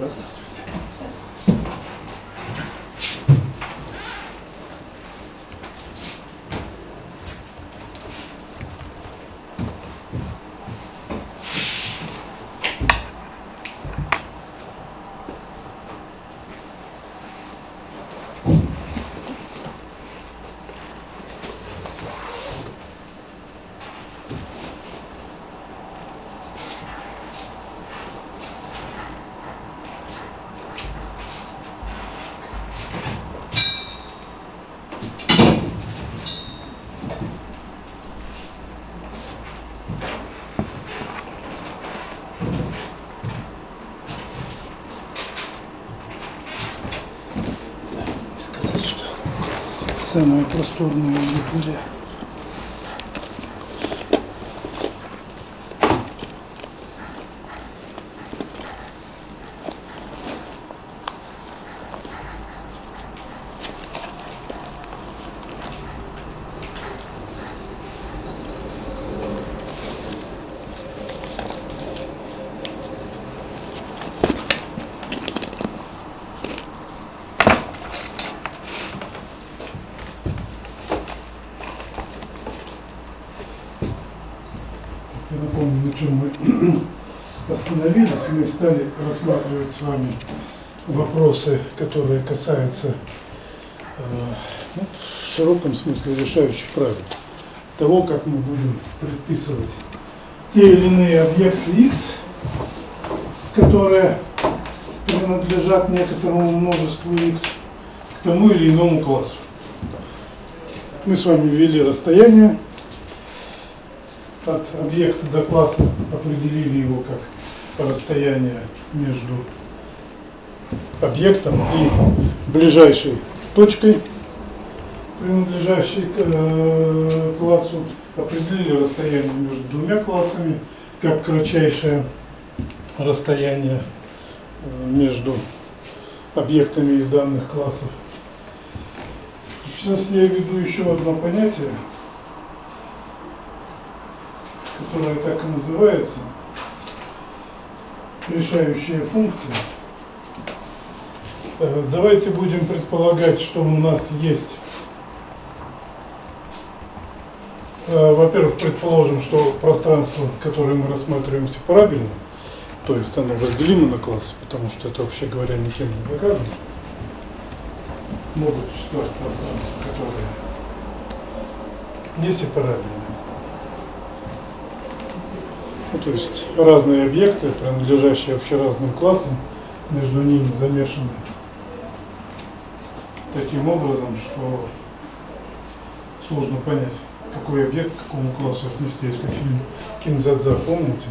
ろしくいし。Самая просторная аудитория. Я напомню, на чем мы остановились. Мы стали рассматривать с вами вопросы, которые касаются э, ну, в широком смысле решающих правил. Того, как мы будем предписывать те или иные объекты X, которые принадлежат некоторому множеству X, к тому или иному классу. Мы с вами ввели расстояние от объекта до класса, определили его как расстояние между объектом и ближайшей точкой, принадлежащей к э, классу, определили расстояние между двумя классами как кратчайшее расстояние э, между объектами из данных классов. Сейчас я введу еще одно понятие, которая так и называется, решающая функция. Э, Давайте будем предполагать, что у нас есть, э, во-первых, предположим, что пространство, которое мы рассматриваем, сепарабельно, то есть оно разделимо на классы, потому что это, вообще говоря, никем не доказано. Могут существовать пространства, которые не сепарабельны. Ну, то есть разные объекты, принадлежащие вообще разным классам, между ними замешаны таким образом, что сложно понять, какой объект к какому классу отнести, если фильм Кинзадза помните?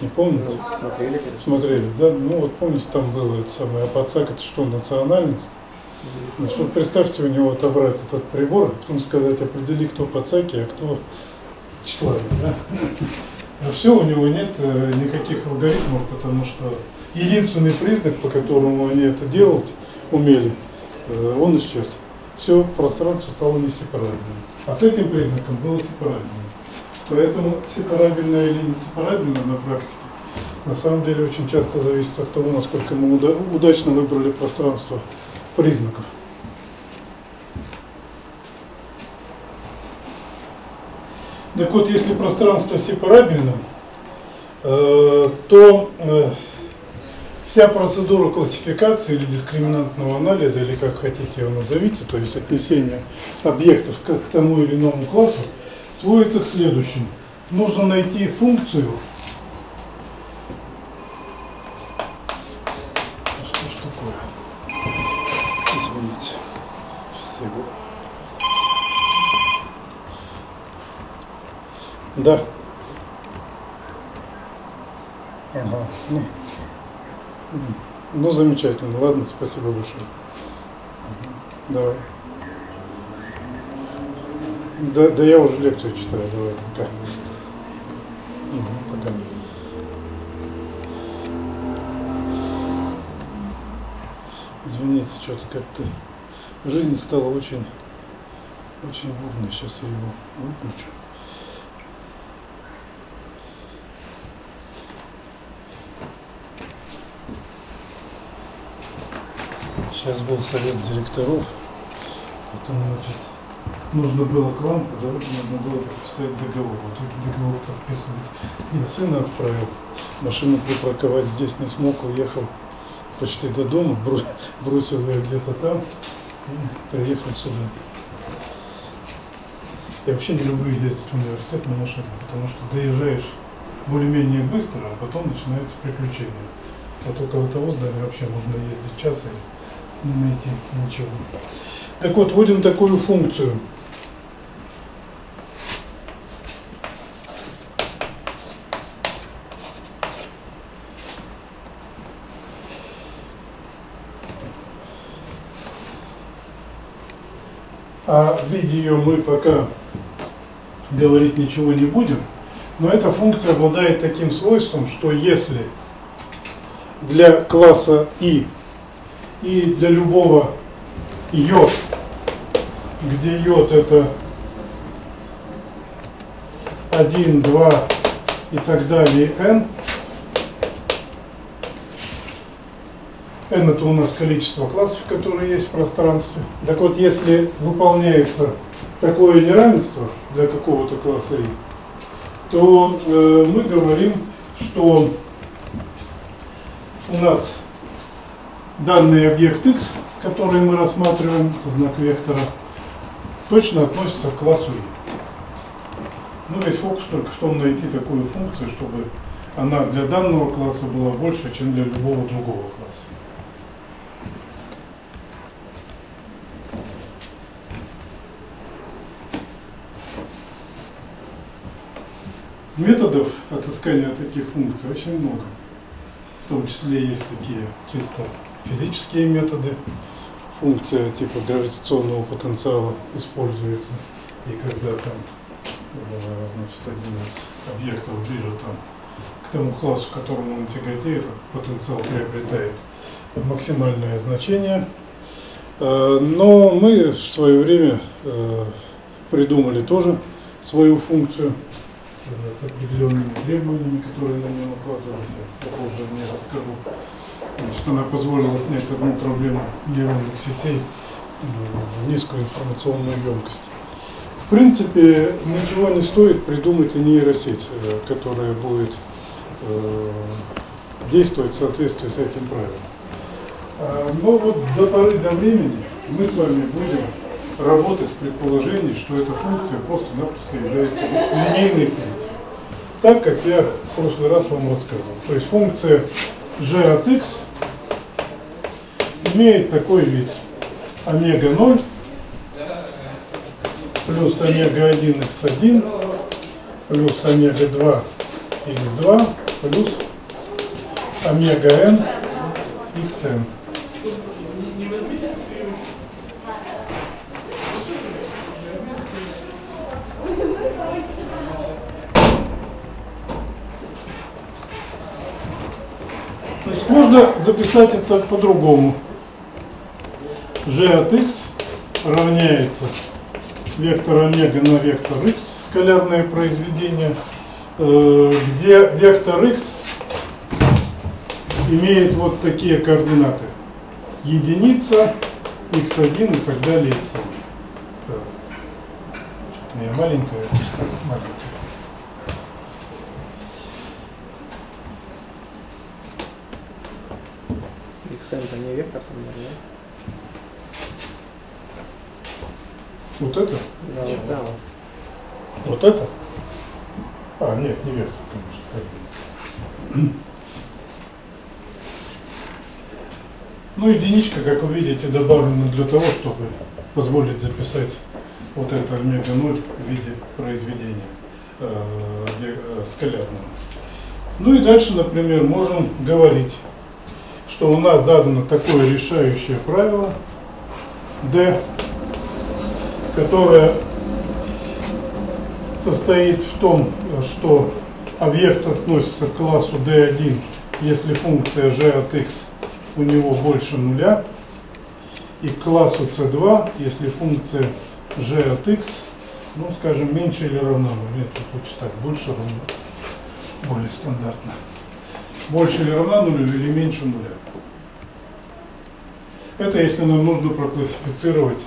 Не помните? Смотрели, конечно. Смотрели, да? Ну вот помните, там было это самое, Апацак, это что, национальность? Значит, вот представьте у него отобрать этот прибор, а потом сказать, определи, кто пацаки, а кто человек, да? А все, у него нет э, никаких алгоритмов, потому что единственный признак, по которому они это делать умели, э, он исчез. Все пространство стало несепарабельным. А с этим признаком было сепарабельным. Поэтому сепарабельное или несепарабельное на практике на самом деле очень часто зависит от того, насколько мы уда- удачно выбрали пространство признаков. Так вот, если пространство сепарабельно, э, то э, вся процедура классификации или дискриминантного анализа, или как хотите его назовите, то есть отнесение объектов к, тому или иному классу, сводится к следующему. Нужно найти функцию. А Что ж такое? Извините. Сейчас я его... Да. Ага. Ну, ну замечательно. Ладно, спасибо большое. Давай. Да, да я уже лекцию читаю, давай, пока. Мгм, пока. Извините, что-то как-то жизнь стала очень, очень бурной. Сейчас я его выключу. Сейчас был совет директоров, потом, значит, нужно было к вам, когда нужно было подписать договор. Вот этот договор подписывается. Я сына отправил, машину припарковать здесь не смог, уехал почти до дома, бросил ее где-то там и приехал сюда. Я вообще не люблю ездить в университет на машине, потому что доезжаешь более-менее быстро, а потом начинается приключение. Вот около того здания вообще можно ездить час и не найти ничего. Так вот, вводим такую функцию. О виде ее мы пока говорить ничего не будем, но эта функция обладает таким свойством, что если для класса i и для любого йод, где йод это 1, 2 и так далее n, n это у нас количество классов, которые есть в пространстве. Так вот, если выполняется такое неравенство для какого-то класса i, то э, мы говорим, что у нас данный объект x, который мы рассматриваем, это знак вектора, точно относится к классу i. Ну, весь фокус только в том найти такую функцию, чтобы она для данного класса была больше, чем для любого другого класса. Методов отыскания таких функций очень много. В том числе есть такие чисто физические методы. Функция типа гравитационного потенциала используется. И когда там э, значит, один из объектов ближе там, к тому классу, к которому он тяготеет, потенциал приобретает максимальное значение. Э, Но мы в свое время э, придумали тоже свою функцию э, с определенными требованиями, которые на нее накладывались. Попозже не расскажу. Значит, она позволила снять одну проблему нейронных сетей, э, низкую информационную емкость. В принципе, ничего не стоит придумать и нейросеть, э, которая будет э, действовать в соответствии с этим правилом. А, Но вот до поры до времени мы с вами будем работать в предположении, что эта функция просто-напросто является линейной функцией. Так, как я в прошлый раз вам рассказывал. То есть функция g от x имеет такой вид. Омега 0 плюс омега 1 x1 плюс омега 2 x2 плюс омега n xn. Значит, можно записать это по-другому. g от x равняется вектор омега на вектор x, скалярное произведение, э, где вектор x имеет вот такие координаты. Единица, x1 и так далее, x. Что-то я написал, XM это не вектор там, наверное. Вот это? Да, Нет, вот там вот. вот. Вот это? А, нет, не вектор, конечно. Ну, единичка, как вы видите, добавлена для того, чтобы позволить записать вот это омега 0 в виде произведения э, э, скалярного. Ну и дальше, например, можем говорить, что у нас задано такое решающее правило D, которое состоит в том, что объект относится к классу D1, если функция g от x у него больше нуля, и к классу C2, если функция g от x, ну, скажем, меньше или равна нулю. Нет, тут лучше так, больше равно, более стандартно. Больше или равна нулю или меньше нуля. Это если нам нужно проклассифицировать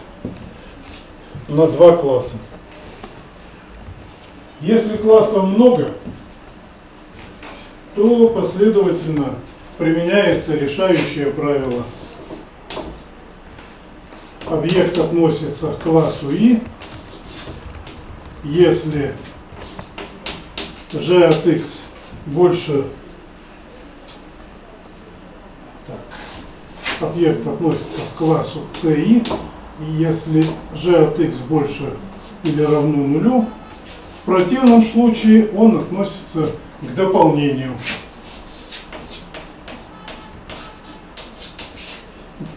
на два класса. Если классов много, то последовательно применяется решающее правило. Объект относится к классу И, если g от x больше так, объект относится к классу CI, и если g от x больше или равно нулю, в противном случае он относится к дополнению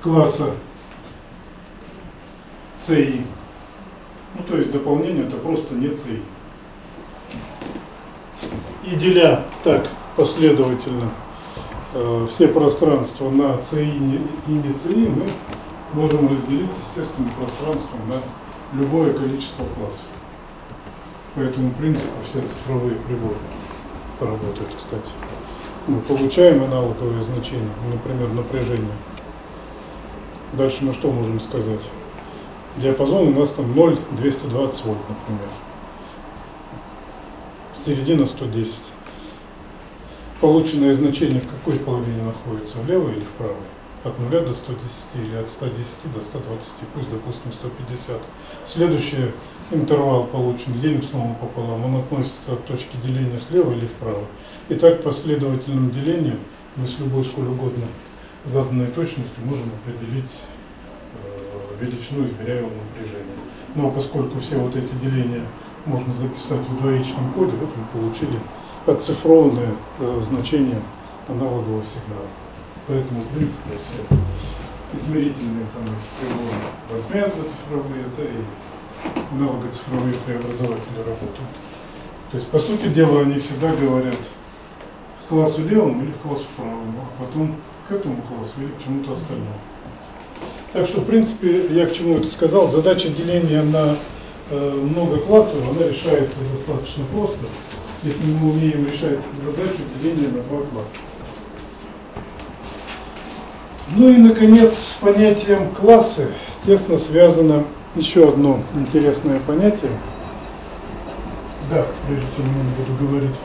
класса CI. Ну, то есть дополнение это просто не CI. И деля так последовательно все пространства на CI и не CI, мы можем разделить естественным пространством на любое количество классов. По этому принципу все цифровые приборы работают, кстати. Мы получаем аналоговые значения, например, напряжение. Дальше мы что можем сказать? Диапазон у нас там 0,220 вольт, например. Середина 110. Полученное значение в какой половине находится? В левой или в правой? От 0 до 110 или от 110 до 120, пусть, допустим, 150. Следующий интервал получен, делим снова пополам, он относится от точки деления слева или вправо. И так последовательным делением мы с любой сколь угодно заданной точностью можем определить э, величину измеряемого напряжения. Но поскольку все вот эти деления можно записать в двоичном коде, вот мы получили оцифрованное э, значение аналогового сигнала. Поэтому, в принципе, все измерительные там приборы, вольтметры цифровые, да и аналогоцифровые преобразователи работают. То есть, по сути дела, они всегда говорят к классу левому или к классу правому, а потом к этому классу или к чему-то остальному. Так что, в принципе, я к чему это сказал, задача деления на э, много классов, она решается достаточно просто, если мы умеем решать задачу деления на два класса. Ну и, наконец, с понятием классы тесно связано еще одно интересное понятие. Да, прежде чем я буду говорить,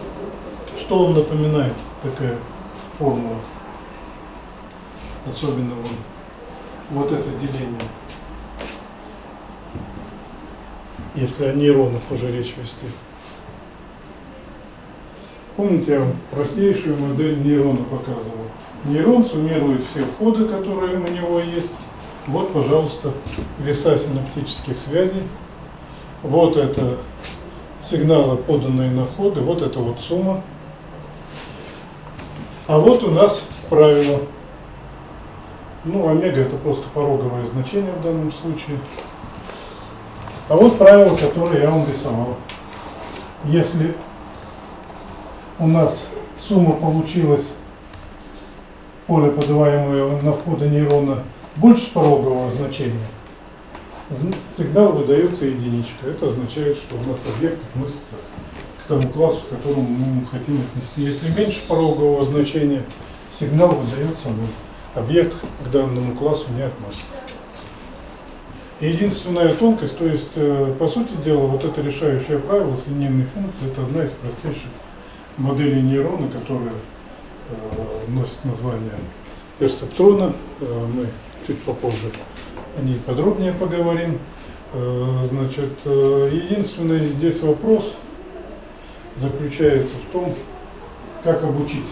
что он напоминает, такая формула, особенно он, вот это деление. Если о нейронах уже речь вести. Помните, я вам простейшую модель нейрона показывал. Нейрон суммирует все входы, которые у него есть. Вот, пожалуйста, веса синаптических связей. Вот это сигналы, поданные на входы. Вот это вот сумма. А вот у нас правило. Ну, омега это просто пороговое значение в данном случае. А вот правило, которое я вам рисовал. Если у нас сумма получилась поле, подаваемое на входа нейрона, больше порогового значения, сигнал выдается единичка. Это означает, что у нас объект относится к тому классу, к которому мы хотим отнести. Если меньше порогового значения, сигнал выдается ноль. Объект к данному классу не относится. Единственная тонкость, то есть, э, по сути дела, вот это решающее правило с линейной функцией, это одна из простейших моделей нейрона, которая э, носит название персептрона. Э, мы чуть попозже о ней подробнее поговорим. Э, значит, э, единственный здесь вопрос заключается в том, как обучить,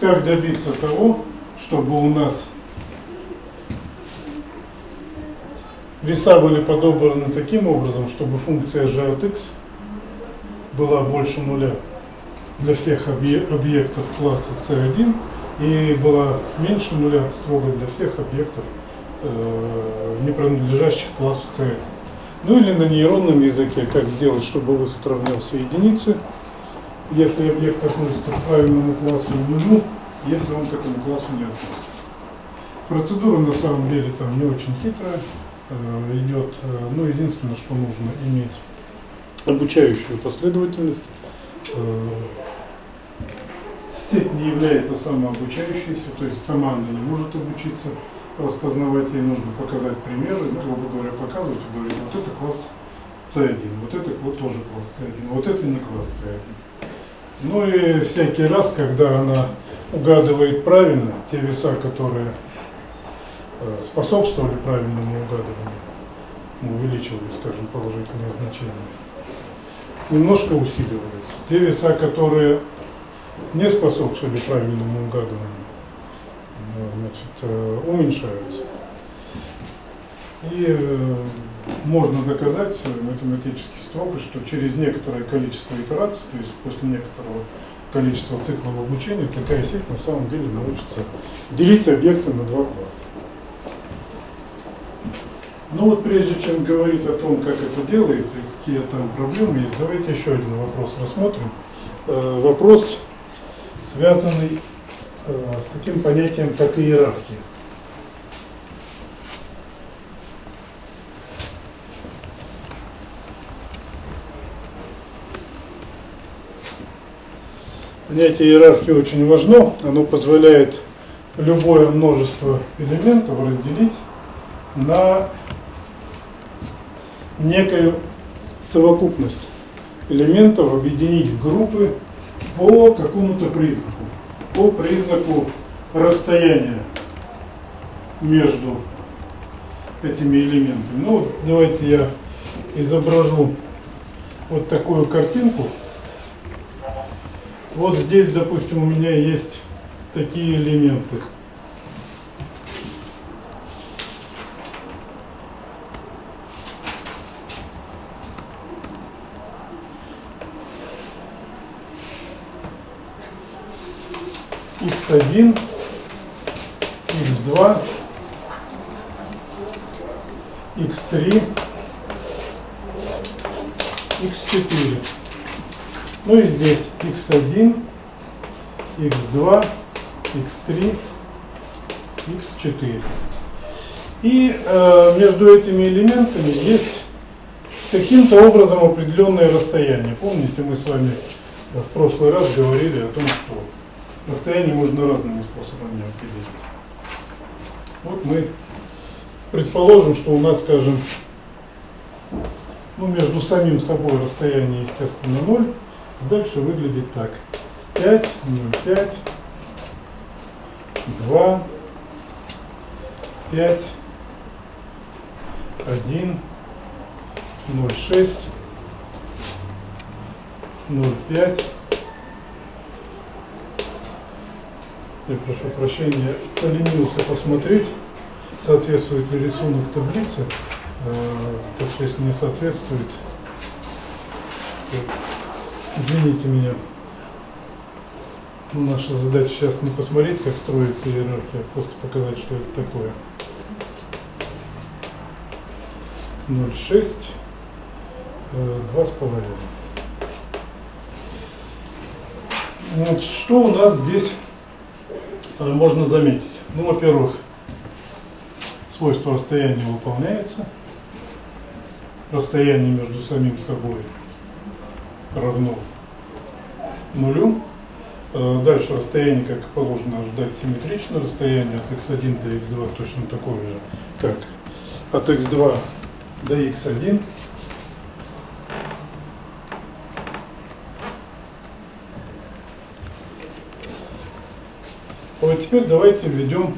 как добиться того, чтобы у нас веса были подобраны таким образом, чтобы функция g от x была больше нуля для всех объектов класса C1 и была меньше нуля строго для всех объектов, э, не принадлежащих классу C1. Ну или на нейронном языке, как сделать, чтобы выход равнялся единице, если объект относится к правильному классу нулю, если он к этому классу не относится. Процедура на самом деле там не очень хитрая, э, идет, э, ну единственное, что нужно иметь обучающую последовательность, сеть не является самообучающейся, то есть сама она не может обучиться распознавать ей нужно показать примеры, ну, грубо говоря, показывать и говорить, вот это класс C1, вот это тоже класс C1, вот это не класс C1. Ну и всякий раз, когда она угадывает правильно те веса, которые э, способствовали правильному угадыванию, увеличивали, скажем, положительные значения, немножко усиливаются. Те веса, которые не способствовали правильному угадыванию, значит, э, уменьшаются. И э, можно доказать э, математически строго, что через некоторое количество итераций, то есть после некоторого количества циклов обучения, такая сеть на самом деле научится делить объекты на два класса. Ну вот прежде чем говорить о том, как это делается и какие там проблемы есть, давайте еще один вопрос рассмотрим. Э, Вопрос, связанный э, с таким понятием, как иерархия. Понятие иерархии очень важно, оно позволяет любое множество элементов разделить на некую совокупность элементов, объединить в группы по какому-то признаку, по признаку расстояния между этими элементами. Ну, давайте я изображу вот такую картинку. Вот здесь, допустим, у меня есть такие элементы. X1, x2, x3, x4. Ну и здесь x1, x2, x3, x4. И э, между этими элементами есть каким-то образом определенное расстояние. Помните, мы с вами в прошлый раз говорили о том, что расстояние можно разными способами определить. Вот мы предположим, что у нас, скажем, ну, между самим собой расстояние, естественно, 0. А дальше выглядит так. 5, 0, 5, 2, 5, 1, 0, 6, 0, 5. Я прошу прощения, поленился посмотреть, соответствует ли рисунок таблице. Э, Так что если не соответствует, извините меня. Наша задача сейчас не посмотреть, как строится иерархия, а просто показать, что это такое. 0,6, э, 2,5. Вот, что у нас здесь э, можно заметить? Ну, во-первых, свойство расстояния выполняется. Расстояние между самим собой равно нулю. Э, Дальше расстояние, как положено ожидать, симметрично. Расстояние от x1 до x2 точно такое же, как от x2 до x1. Вот теперь давайте введем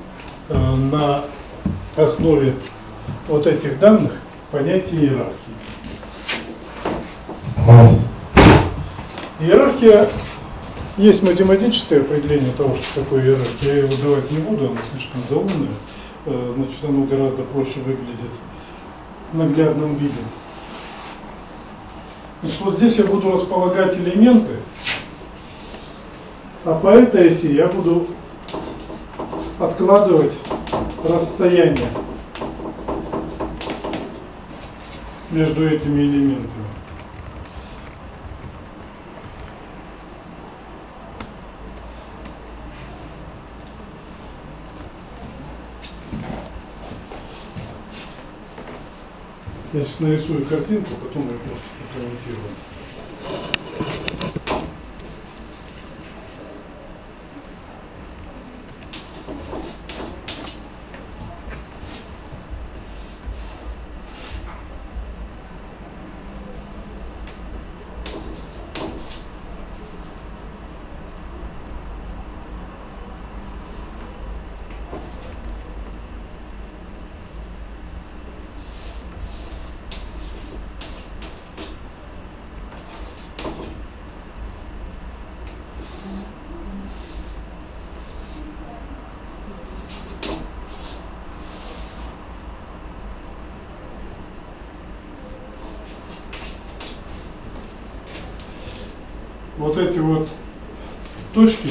э, на основе вот этих данных понятие иерархии. Иерархия есть математическое определение того, что такое иерархия. Я его давать не буду, оно слишком заумное. Э, Значит, оно гораздо проще выглядит в наглядном виде. Значит, вот здесь я буду располагать элементы, а по этой оси я буду откладывать расстояние между этими элементами. Я сейчас нарисую картинку, потом я просто прокомментирую. Вот эти вот точки,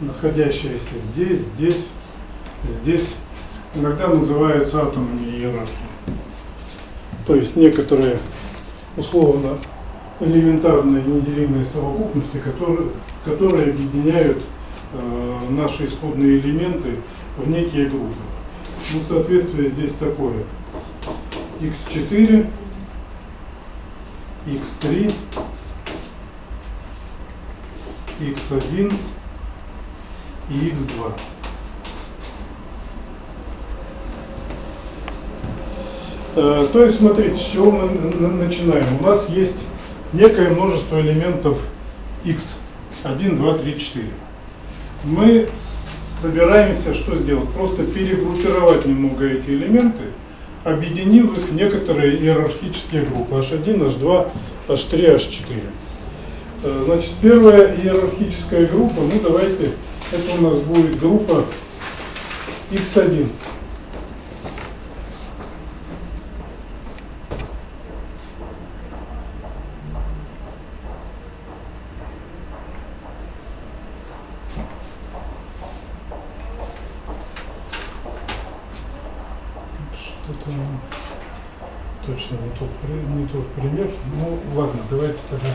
находящиеся здесь, здесь, здесь, иногда называются атомами иерархии. То есть некоторые условно элементарные неделимые совокупности, которые, которые объединяют э, наши исходные элементы в некие группы. Ну, соответствие здесь такое. x4, x3, x1 и x2. Э, то есть, смотрите, с чего мы начинаем. У нас есть некое множество элементов x. 1, 2, 3, 4. Мы собираемся что сделать? Просто перегруппировать немного эти элементы, объединив их в некоторые иерархические группы. H1, H2, H3, H4. Значит, первая иерархическая группа, ну давайте, это у нас будет группа x1. Что-то точно не тот, не тот пример. Ну ладно, давайте тогда.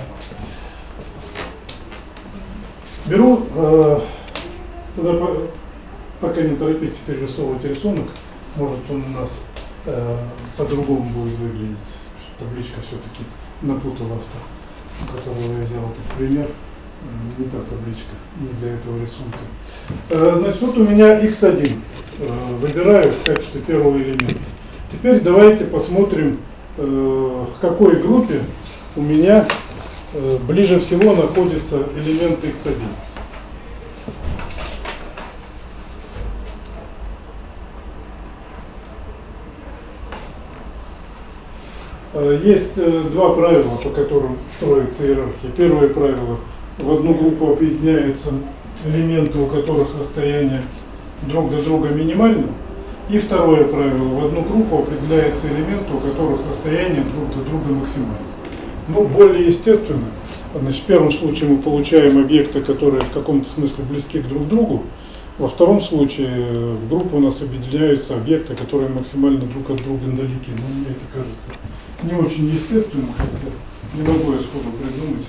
Беру, э, тогда по, пока не торопитесь перерисовывать рисунок, может он у нас э, по-другому будет выглядеть. Табличка все-таки напутала автор, у которого я взял этот пример. Не та табличка, не для этого рисунка. Э, значит, вот у меня x1. Э, выбираю в качестве первого элемента. Теперь давайте посмотрим, э, в какой группе у меня э, ближе всего находится элемент x1. Есть два правила, по которым строится иерархия. Первое правило – в одну группу объединяются элементы, у которых расстояние друг до друга минимально. И второе правило, в одну группу определяется элементы, у которых расстояние друг до друга максимально. Ну, более естественно, значит, в первом случае мы получаем объекты, которые в каком-то смысле близки к друг другу, во втором случае в группу у нас объединяются объекты, которые максимально друг от друга далеки. Но мне это кажется не очень естественно, хотя не могу я сходу придумать.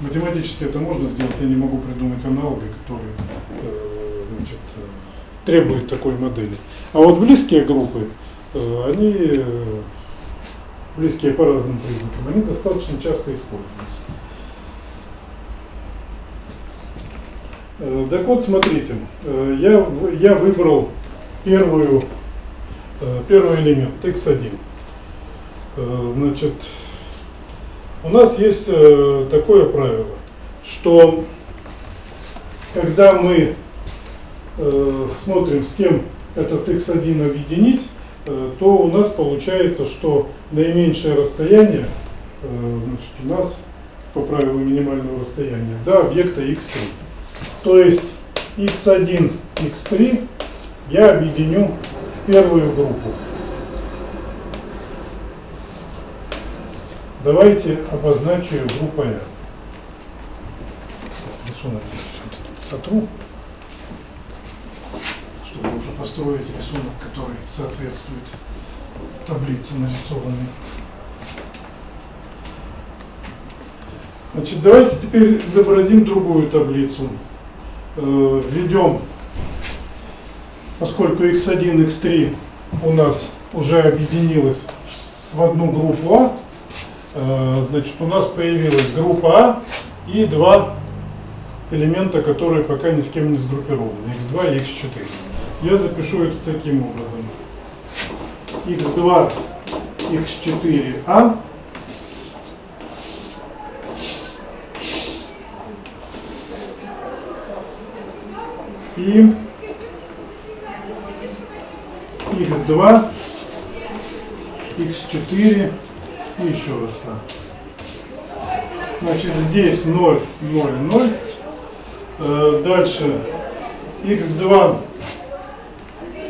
Математически это можно сделать, я не могу придумать аналога, который э, значит, требует такой модели. А вот близкие группы, э, они э, близкие по разным признакам, они достаточно часто используются. Так вот, смотрите, я, я выбрал первую, первый элемент, x1. Значит, у нас есть такое правило, что когда мы э, смотрим, с кем этот x1 объединить, э, то у нас получается, что наименьшее расстояние э, значит, у нас по правилу минимального расстояния до объекта x3. То есть x1, x3 я объединю в первую группу. Давайте обозначу ее группой А. Рисунок сотру чтобы уже построить рисунок, который соответствует таблице нарисованной. Значит, давайте теперь изобразим другую таблицу. Э, введем, поскольку x1, x3 у нас уже объединилось в одну группу А, значит, у нас появилась группа А и два элемента, которые пока ни с кем не сгруппированы, x2 и x4 я запишу это таким образом. x2, x4a и x2, x4 и еще раз. Значит, здесь 0, 0, 0. Э, дальше x2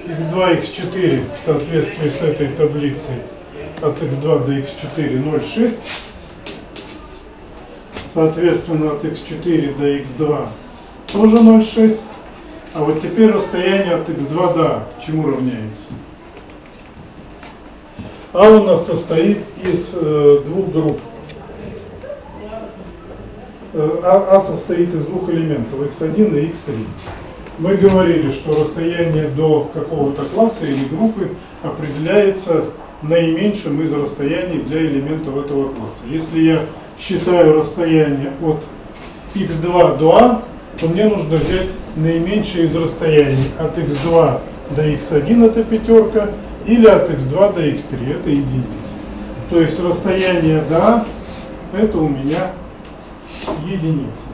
x2, x4 в соответствии с этой таблицей от x2 до x4 0,6. соответственно, от x4 до x2 тоже 0,6. А вот теперь расстояние от x2 до чему равняется? А у нас состоит из э, двух групп. Э, а, а состоит из двух элементов, x1 и x3. Мы говорили, что расстояние до какого-то класса или группы определяется наименьшим из расстояний для элементов этого класса. Если я считаю расстояние от x2 до a, то мне нужно взять наименьшее из расстояний от x2 до x1 это пятерка, или от x2 до x3 это единица. То есть расстояние до a это у меня единица.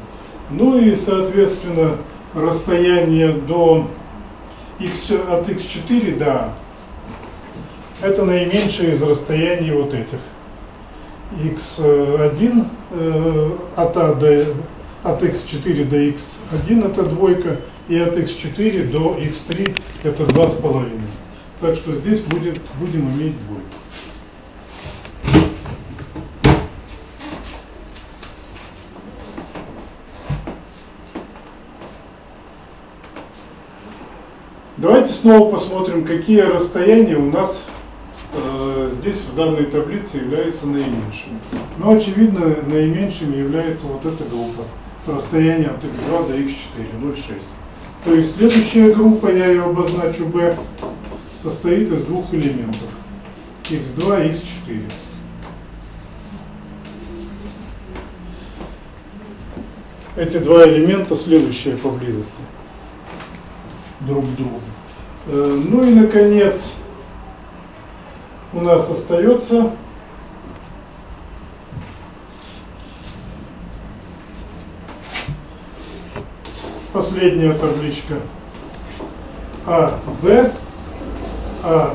Ну и соответственно расстояние до x, от x4 до a это наименьшее из расстояний вот этих. x1 э, от a до от x4 до x1 это двойка, и от x4 до x3 это два с половиной. Так что здесь будет, будем иметь двойку. Давайте снова посмотрим, какие расстояния у нас э, здесь в данной таблице являются наименьшими. Но очевидно наименьшими является вот эта группа. Расстояние от x2 до x4, 0,6. То есть следующая группа, я ее обозначу b, состоит из двух элементов. x2 и x4. Эти два элемента следующие поблизости друг к другу. Э, ну и, наконец, у нас остается последняя табличка А, Б, А,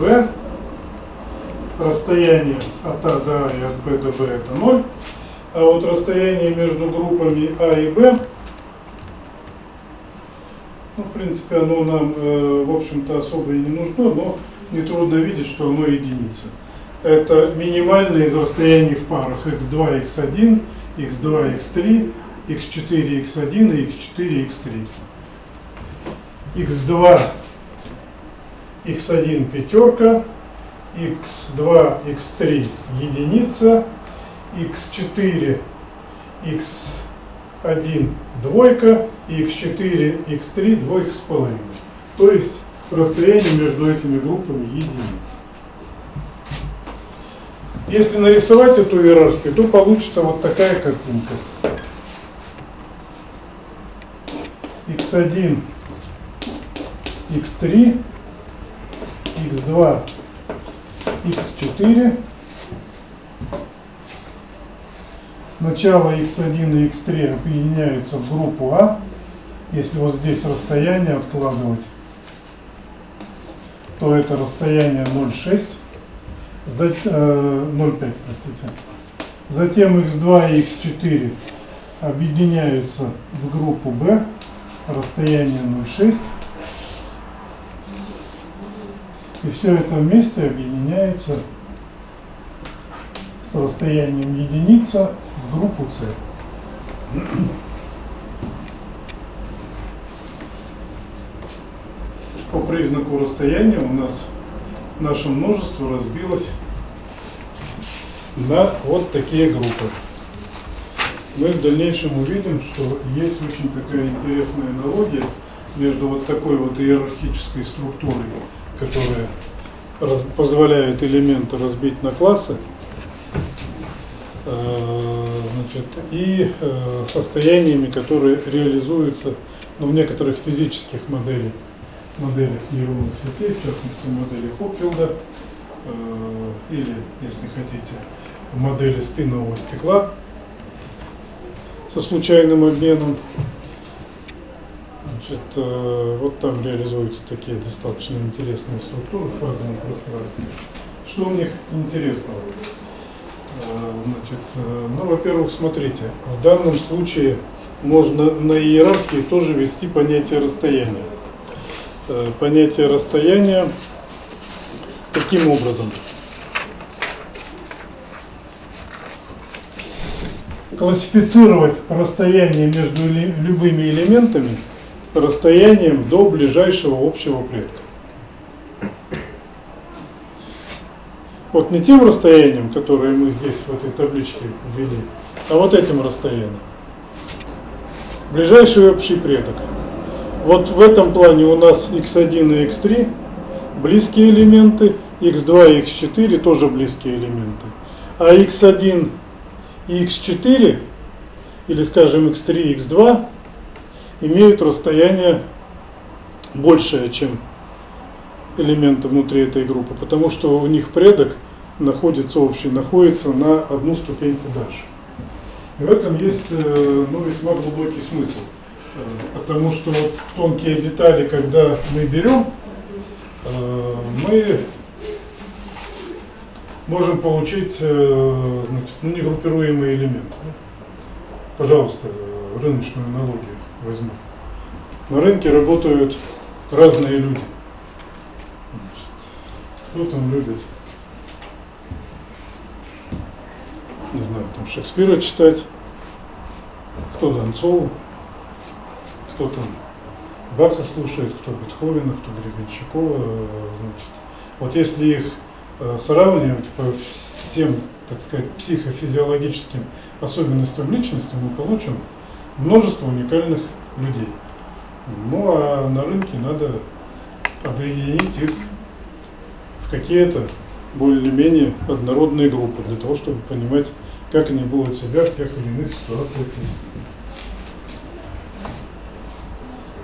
Б, расстояние от А до А и от Б до Б это 0, а вот расстояние между группами А и Б ну, в принципе, оно нам, э, в общем-то, особо и не нужно, но нетрудно видеть, что оно единица. Это минимальное из расстояний в парах x2, x1, x2, x3, x4, x1 и x4, x3. x2, x1 пятерка, x2, x3 единица, x4, x 1 двойка, и x4, x3 двойка с половиной. То есть расстояние между этими группами единица. Если нарисовать эту иерархию, то получится вот такая картинка. x1, x3, x2, x4, Сначала x1 и x3 объединяются в группу А. Если вот здесь расстояние откладывать, то это расстояние 0,6, 0,5, простите. Затем x2 и x4 объединяются в группу B, расстояние 0,6. И все это вместе объединяется с расстоянием единица в группу С. По признаку расстояния у нас наше множество разбилось на вот такие группы. Мы в дальнейшем увидим, что есть очень такая интересная аналогия между вот такой вот иерархической структурой, которая раз, позволяет элементы разбить на классы, э, значит, и э, состояниями, которые реализуются ну, в некоторых физических моделях, моделях нейронных сетей, в частности модели Хопфилда, э, или, если хотите, модели спинового стекла со случайным обменом. Значит, э, вот там реализуются такие достаточно интересные структуры в фазовом пространстве. Что у них интересного? Э, значит, э, ну, во-первых, смотрите, в данном случае можно на иерархии тоже ввести понятие расстояния. Понятие расстояния таким образом. классифицировать расстояние между любыми элементами расстоянием до ближайшего общего предка. Вот не тем расстоянием, которое мы здесь в этой табличке ввели, а вот этим расстоянием. Ближайший общий предок. Вот в этом плане у нас x1 и x3 близкие элементы, x2 и x4 тоже близкие элементы. А x1 и x4, или скажем x3 и x2, имеют расстояние большее, чем элементы внутри этой группы, потому что у них предок находится общий, находится на одну ступеньку дальше. И в этом есть э, ну, весьма глубокий смысл. Э, Потому что вот тонкие детали, когда мы берем, э, мы можем получить значит, ну, негруппируемый элемент. Пожалуйста, рыночную аналогию возьму. На рынке работают разные люди. Кто там любит, не знаю, там Шекспира читать, кто Донцову, кто там Баха слушает, кто Бетховена, кто Гребенщикова, значит. Вот если их э, сравнивать по всем, так сказать, психофизиологическим особенностям личности, мы получим множество уникальных людей. Ну а на рынке надо объединить их в какие-то более-менее однородные группы, для того, чтобы понимать, как они будут себя в тех или иных ситуациях вести.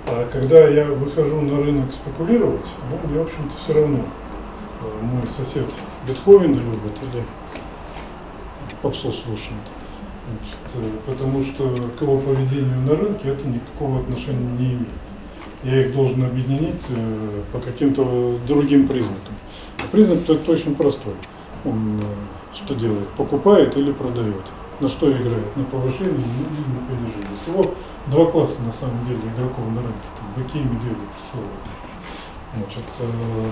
А когда я выхожу на рынок спекулировать, ну, мне, в общем-то, все равно, э, мой сосед Бетховена любит или попсу слушает. Значит, э, потому что к его поведению на рынке это никакого отношения не имеет. Я их должен объединить э, по каким-то другим признакам. Признак то очень простой. Он э, что делает? Покупает или продает. На что играет? На повышение или на понижение. Всего два класса на самом деле игроков на рынке. Там быки и медведи. Значит,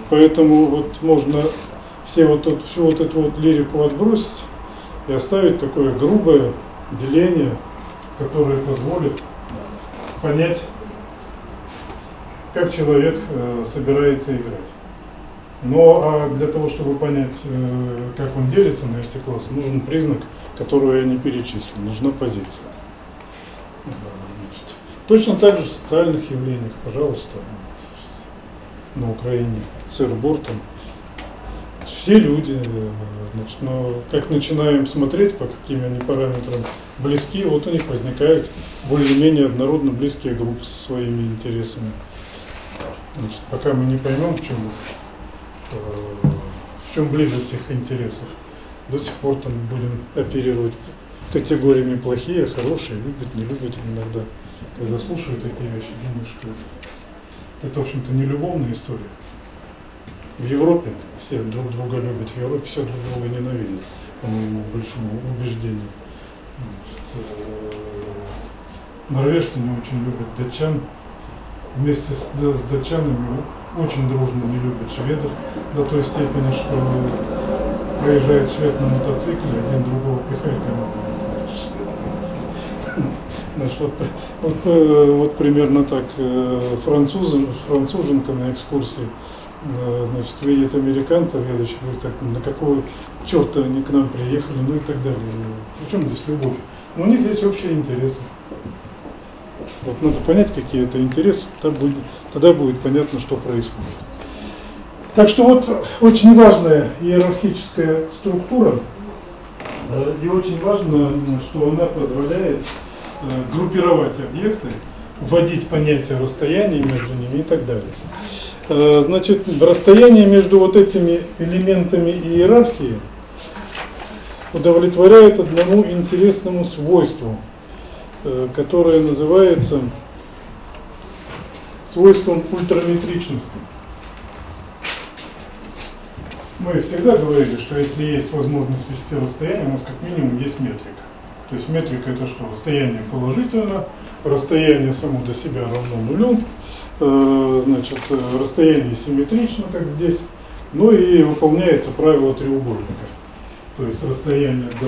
поэтому вот можно все вот, тут- всю вот эту вот лирику отбросить и оставить такое грубое деление, которое позволит понять, как человек э, собирается играть. Но а для того, чтобы понять, э, как он делится на эти классы, нужен признак, который я не перечислил, нужна позиция. Э, Точно так же в социальных явлениях, пожалуйста, на Украине, сэр Бортон. Все люди, значит, но как начинаем смотреть, по каким они параметрам близки, вот у них возникают более-менее однородно близкие группы со своими интересами. Значит, пока мы не поймем, в чем, э, в чем близость их интересов, до сих пор там будем оперировать категориями плохие, хорошие, любят, не любят иногда. Когда слушаю такие вещи, думаю, что это, в общем-то, не любовная история. В Европе. Все друг друга любят, в Европе все друг друга ненавидят, по моему большому убеждению. Э, Норвежцы не очень любят датчан, вместе с, да- с датчанами очень дружно не любят шведов до той степени, что проезжает швед на мотоцикле, один другого пихает, команда Значит, вот, вот, э, вот примерно так э, французы, француженка на экскурсии значит, видит американцев, едущих, говорит, так, на какого черта они к нам приехали, ну и так далее. Причем здесь любовь? Но у них есть общие интересы. Вот надо понять, какие это интересы, тогда будет, тогда будет понятно, что происходит. Так что вот очень важная иерархическая структура, э, и очень важно, что она позволяет э, группировать объекты, вводить понятие расстояния между ними и так далее. Э, Значит, расстояние между вот этими элементами иерархии удовлетворяет одному интересному свойству, э, которое называется свойством ультраметричности. Мы всегда говорили, что если есть возможность вести расстояние, у нас как минимум есть метрика. То есть метрика это что? Расстояние положительно, расстояние само до себя равно нулю, значит, э, расстояние симметрично, как здесь, ну и выполняется правило треугольника. То есть расстояние до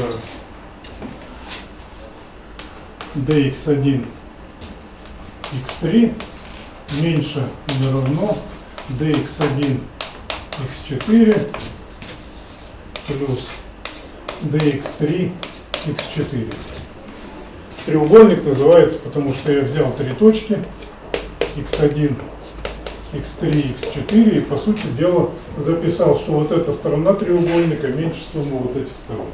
dx1 x3 меньше или равно dx1 x4 плюс dx3 x4. Треугольник называется, потому что я взял три точки x1, x3, x4 и по сути дела записал, что вот эта сторона треугольника меньше суммы вот этих сторон.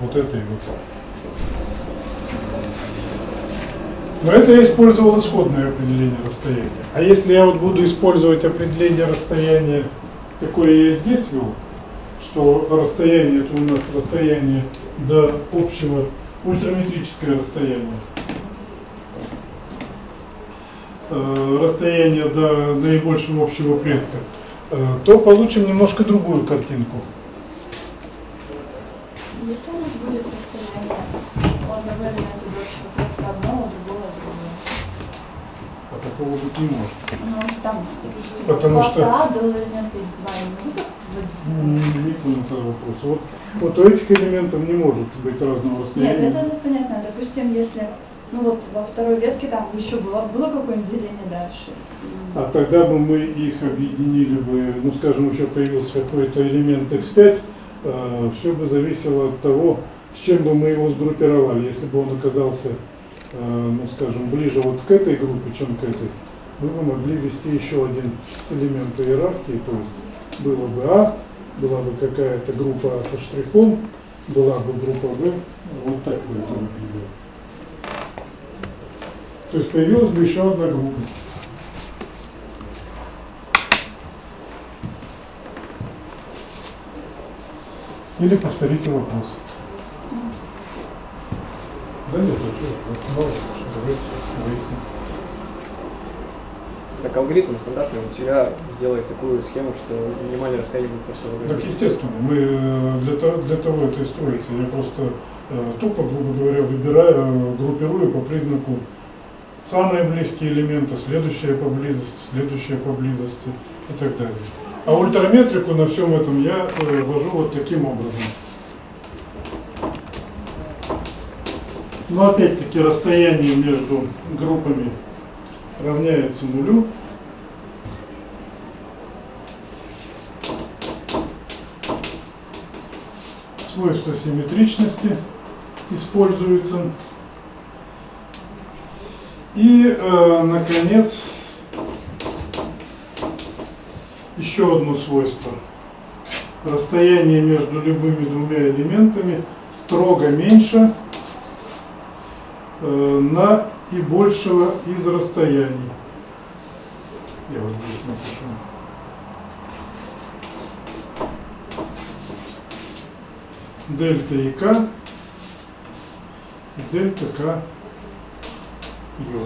Вот это и вот это. Но это я использовал исходное определение расстояния. А если я вот буду использовать определение расстояния, какое я здесь вел, что расстояние это у нас расстояние до общего ультраметрическое расстояние, расстояние до наибольшего общего предка, э, то получим немножко другую картинку. Если у нас будет расстояние у одного элемента до общего предка одно, у другого другого. А такого быть не может. Ну, там, Потому что- до элемента x2 не будут вводить? Не, понял этого вопроса. Вот, вот у этих элементов не может быть разного Нет, расстояния. это понятно. Допустим, если, ну вот во второй ветке там еще было, было какое-нибудь деление дальше. А тогда бы мы их объединили бы, ну скажем, еще появился какой-то элемент x5, все бы зависело от того, с чем бы мы его сгруппировали. Если бы он оказался, э, ну скажем, ближе вот к этой группе, чем к этой, мы бы могли ввести еще один элемент иерархии, то есть было бы А, была бы какая-то группа А со штрихом, была бы группа Б, вот так бы это выглядело. То есть появилась бы еще одна группа. Или повторите вопрос. Да нет, что, оставалось, давайте выясним. Так алгоритм стандартный, он всегда сделает такую схему, что минимальное расстояние будет просто Так естественно, мы э, для того, для того это и строится. Я просто э, тупо, грубо говоря, выбираю, группирую по признаку самые близкие элементы, следующие поблизости, следующие поблизости и так далее. А ультраметрику на всем этом я э, ввожу вот таким образом. Но опять-таки расстояние между группами равняется нулю. Свойство симметричности используется. И, э, наконец, еще одно свойство. Расстояние между любыми двумя элементами строго меньше э, на и большего из расстояний. Я вот здесь напишу. Дельта и К, дельта К Ё.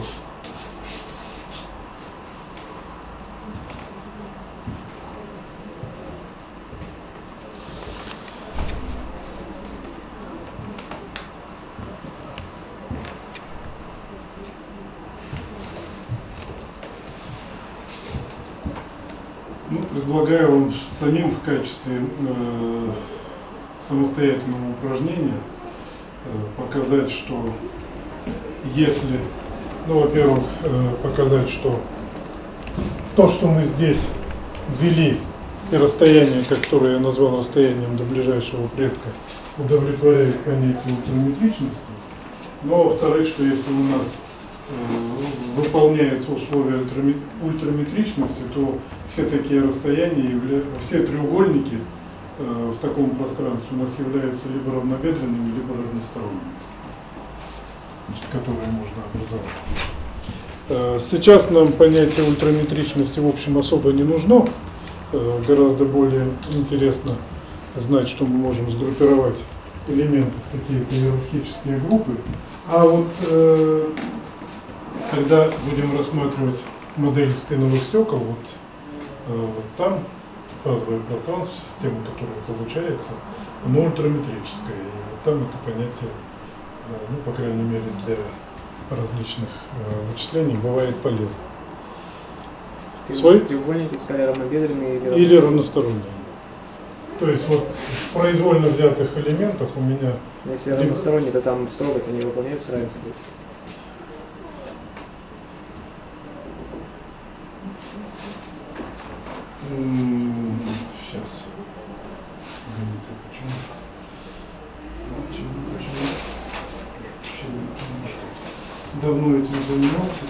Ну, предлагаю вам самим в качестве э, самостоятельного упражнения э, показать, что если, ну, во-первых, э, показать, что то, что мы здесь ввели, и расстояние, которое я назвал расстоянием до ближайшего предка, удовлетворяет понятию ультраметричности. Но, во-вторых, что если у нас э, выполняются условия ультраме- ультраметричности, то все такие расстояния, явля- все треугольники э, в таком пространстве у нас являются либо равнобедренными, либо равносторонними, значит, которые можно образовать. Э, Сейчас нам понятие ультраметричности в общем особо не нужно. Э, Гораздо более интересно знать, что мы можем сгруппировать элементы какие-то иерархические группы. А вот э, когда будем рассматривать модель спиновых стекол, вот, вот там фазовое пространство системы, которое получается, оно ультраметрическое. И вот там это понятие, ну, по крайней мере, для различных э, вычислений бывает полезно. Свой? Треугольники сказали равнобедренные или, Или равносторонние. То есть вот в произвольно взятых элементах у меня Но если равносторонний, то там строго это не выполняется равенство. ведь. Сейчас. Погодите, почему? Почему, почему? Почему? Потому что Давно этим занимался.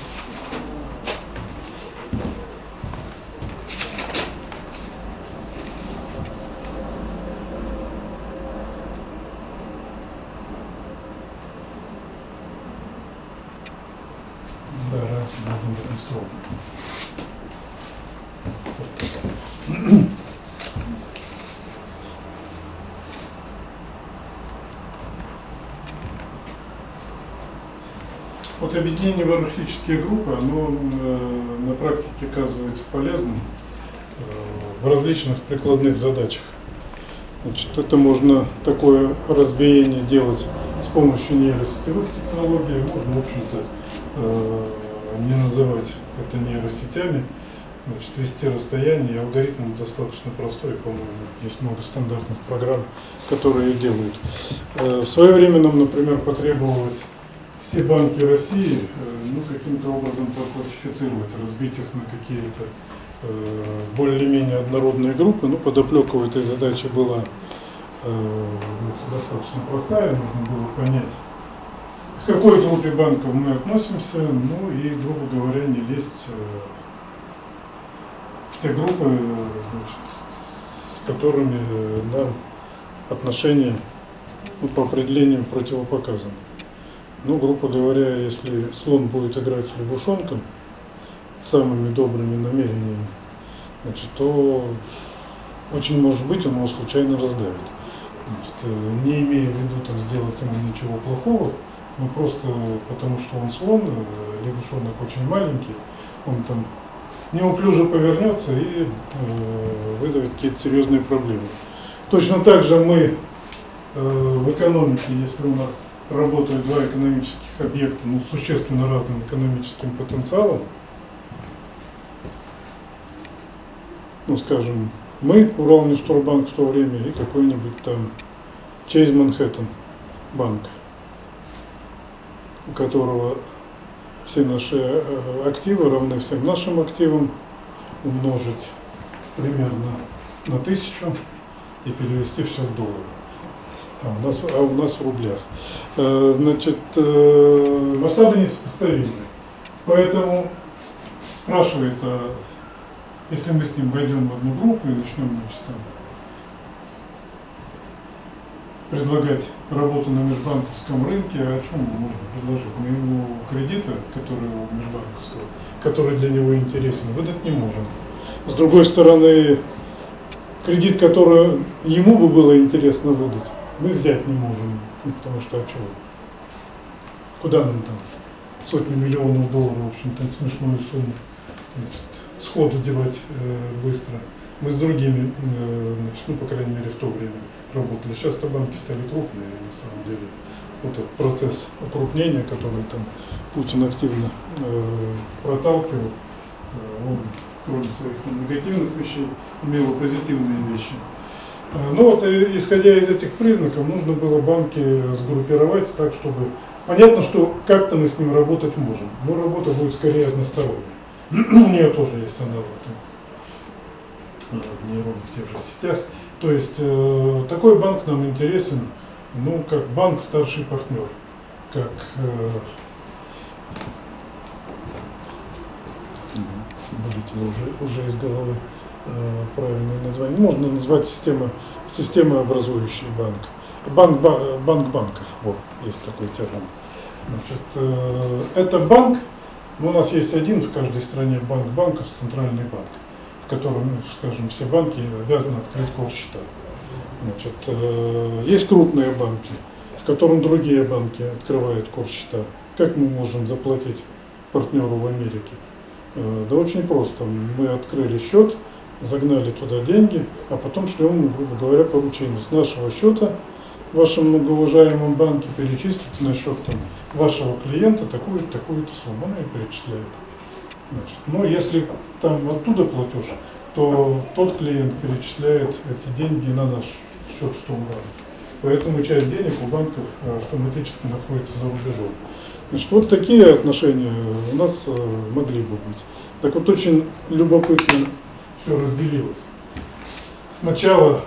Да, раньше должен быть срок. Вот объединение в иерархические группы, оно э, на практике оказывается полезным э, в различных прикладных задачах. Значит, это можно такое разбиение делать с помощью нейросетевых технологий, можно, в общем-то, э, не называть это нейросетями, значит, вести расстояние, и алгоритм достаточно простой, по-моему, есть много стандартных программ, которые делают. В свое время нам, например, потребовалось все банки России э, ну, каким-то образом проклассифицировать, разбить их на какие-то э, более-менее однородные группы. Ну, подоплека у этой задачи была э, ну, достаточно простая, нужно было понять, к какой группе банков мы относимся, ну и, грубо говоря, не лезть в те группы, значит, с которыми нам отношения ну, по определению противопоказаны. Ну, грубо говоря, если слон будет играть с лягушонком, самыми добрыми намерениями, значит, то очень может быть он его случайно раздавит. Значит, э, не имея в виду там, сделать ему ничего плохого, но просто потому что он слон, э, лягушонок очень маленький, он там неуклюже повернется и э, вызовет какие-то серьезные проблемы. Точно так же мы э, в экономике, если у нас работают два экономических объекта, ну, с существенно разным экономическим потенциалом, ну, скажем, мы, Уралнефтурбанк в то время, и какой-нибудь там Чейз Манхэттен банк, у которого все наши э, активы равны всем нашим активам, умножить примерно на тысячу и перевести все в доллары. А у нас, а у нас в рублях. Э, Значит, э, масштабы несопоставимы. Поэтому спрашивается, если мы с ним войдем в одну группу и начнем значит, там, предлагать работу на межбанковском рынке, о чем мы можем предложить? Мы ему кредиты, которые у межбанковского, который для него интересен, выдать не можем. С другой стороны, кредит, который ему бы было интересно выдать, мы взять не можем, потому что а чего? Куда нам там сотни миллионов долларов, в общем-то, смешную сумму значит, сходу девать э, быстро. Мы с другими, э, значит, ну, по крайней мере, в то время работали. Сейчас-то банки стали крупные, на самом деле. Вот этот процесс укрупнения, который там Путин активно э, проталкивал, э, он, кроме своих там, негативных вещей, имел позитивные вещи. Э, Ну вот, и, исходя из этих признаков, нужно было банки сгруппировать так, чтобы... Понятно, что как-то мы с ним работать можем, но работа будет скорее односторонняя. У нее тоже есть аналог э, в нейронных тех же сетях. То есть э, такой банк нам интересен, ну, как банк старший партнер, как э, вылетело уже, уже из головы э, правильное название. Можно назвать система, системообразующий банк. Банк, ба- банк банков, вот, есть такой термин. Значит, э, это банк, но у нас есть один в каждой стране банк банков, центральный банк, в котором, ну, скажем, все банки обязаны открыть корсчета. Значит, э, есть крупные банки, в котором другие банки открывают корсчета. Как мы можем заплатить партнеру в Америке? Да очень просто. Мы открыли счет, загнали туда деньги, а потом шлем, ему, грубо говоря, поручение с нашего счета в вашем многоуважаемом банке перечислите на счет там, вашего клиента такую-то, такую-то сумму. Она и перечисляет. Значит, но если там оттуда платеж, то тот клиент перечисляет эти деньги на наш счет в том банке. Поэтому часть денег у банков автоматически находится за рубежом. Значит, вот такие отношения у нас э, могли бы быть. Так вот очень любопытно все разделилось. Сначала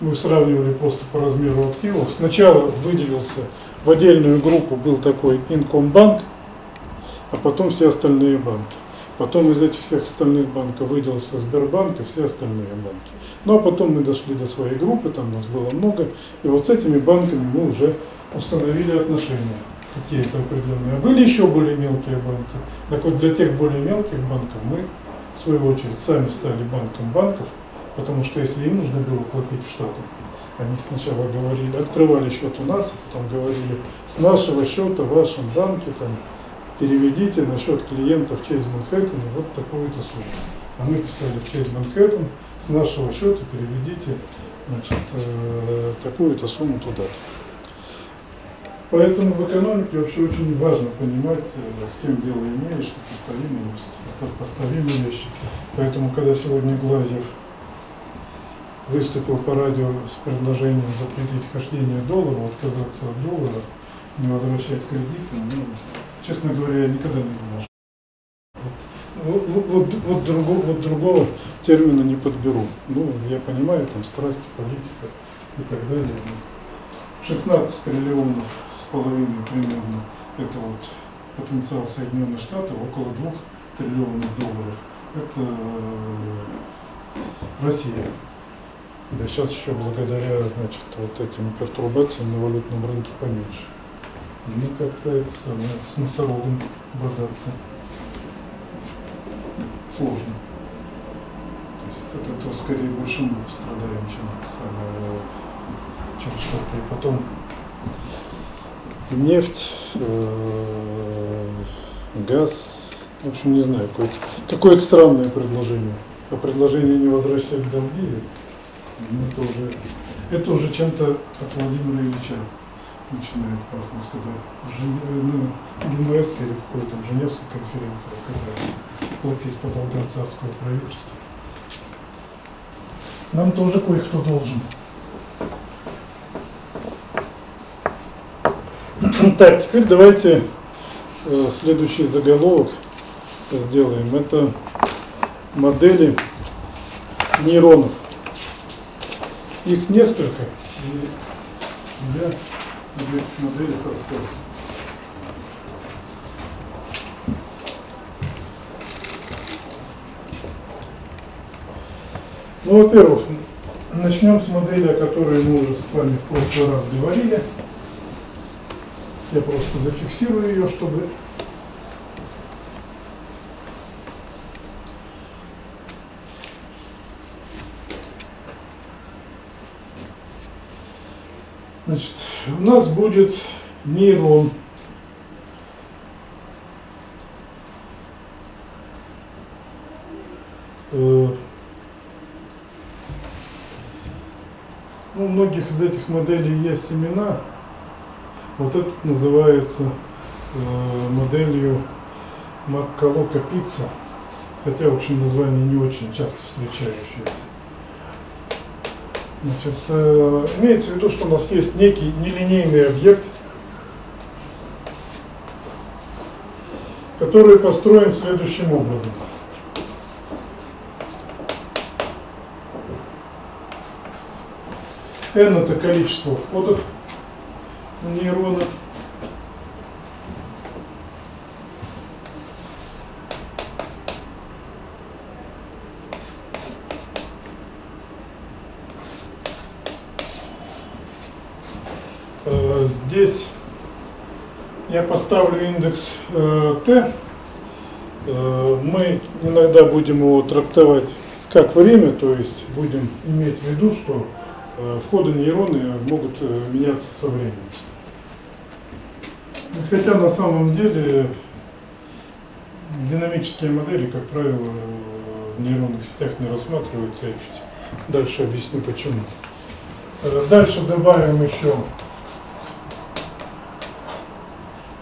мы сравнивали просто по размеру активов. Сначала выделился в отдельную группу был такой Инкомбанк, а потом все остальные банки. Потом из этих всех остальных банков выделился Сбербанк и все остальные банки. Ну а потом мы дошли до своей группы, там нас было много, и вот с этими банками мы уже установили отношения какие-то определенные. А были еще более мелкие банки. Так вот для тех более мелких банков мы, в свою очередь, сами стали банком банков, потому что если им нужно было платить в Штаты, они сначала говорили, открывали счет у нас, а потом говорили, с нашего счета в вашем банке там, переведите на счет клиента в Чейз Манхэттен вот такую-то сумму. А мы писали в Чейз Манхэттен, с нашего счета переведите значит, э, такую-то сумму туда-то. Поэтому в экономике вообще очень важно понимать, э, с кем дело имеешь, сопоставимые, поставимые вещи. Поэтому, когда сегодня Глазьев выступил по радио с предложением запретить хождение доллара, отказаться от доллара, не возвращать кредиты, ну, честно говоря, я никогда не думал. Вот, вот, вот, вот, другого, вот другого термина не подберу. Ну, я понимаю, там страсти, политика и так далее. 16 триллионов половиной примерно, это вот потенциал Соединенных Штатов, около 2 триллионов долларов. Это э, Россия. Да сейчас еще благодаря, значит, вот этим пертурбациям на валютном рынке поменьше. Ну, как-то это самое, с носорогом бодаться сложно. То есть от этого скорее больше мы пострадаем, чем это самое, чем что-то. И потом нефть, э, газ, в общем, не знаю, какое-то какое странное предложение. А предложение не возвращать долги, ну, это уже, это уже чем-то от Владимира Ильича начинает пахнуть, когда в ну, ГНС или какой-то там Женевской конференции оказались платить по долгам царского правительства. Нам тоже кое-кто должен. Так, теперь давайте э, следующий заголовок сделаем. Это модели нейронов. Их несколько. И я этих моделях расскажу. Ну, во-первых, начнем с модели, о которой мы уже с вами в прошлый раз говорили. Я просто зафиксирую ее, чтобы Значит, у нас будет нейрон. Э, ну, у многих из этих моделей есть имена. Вот этот называется э, моделью Маккалока пицца, хотя, в общем, название не очень часто встречающееся. Значит, э, имеется в виду, что у нас есть некий нелинейный объект, который построен следующим образом. n это количество входов нейрона. Э, здесь я поставлю индекс э, t. Э, мы иногда будем его трактовать как время, то есть будем иметь в виду, что входы нейроны могут меняться со временем. Хотя на самом деле динамические модели, как правило, в нейронных сетях не рассматриваются. Я чуть дальше объясню почему. Дальше добавим еще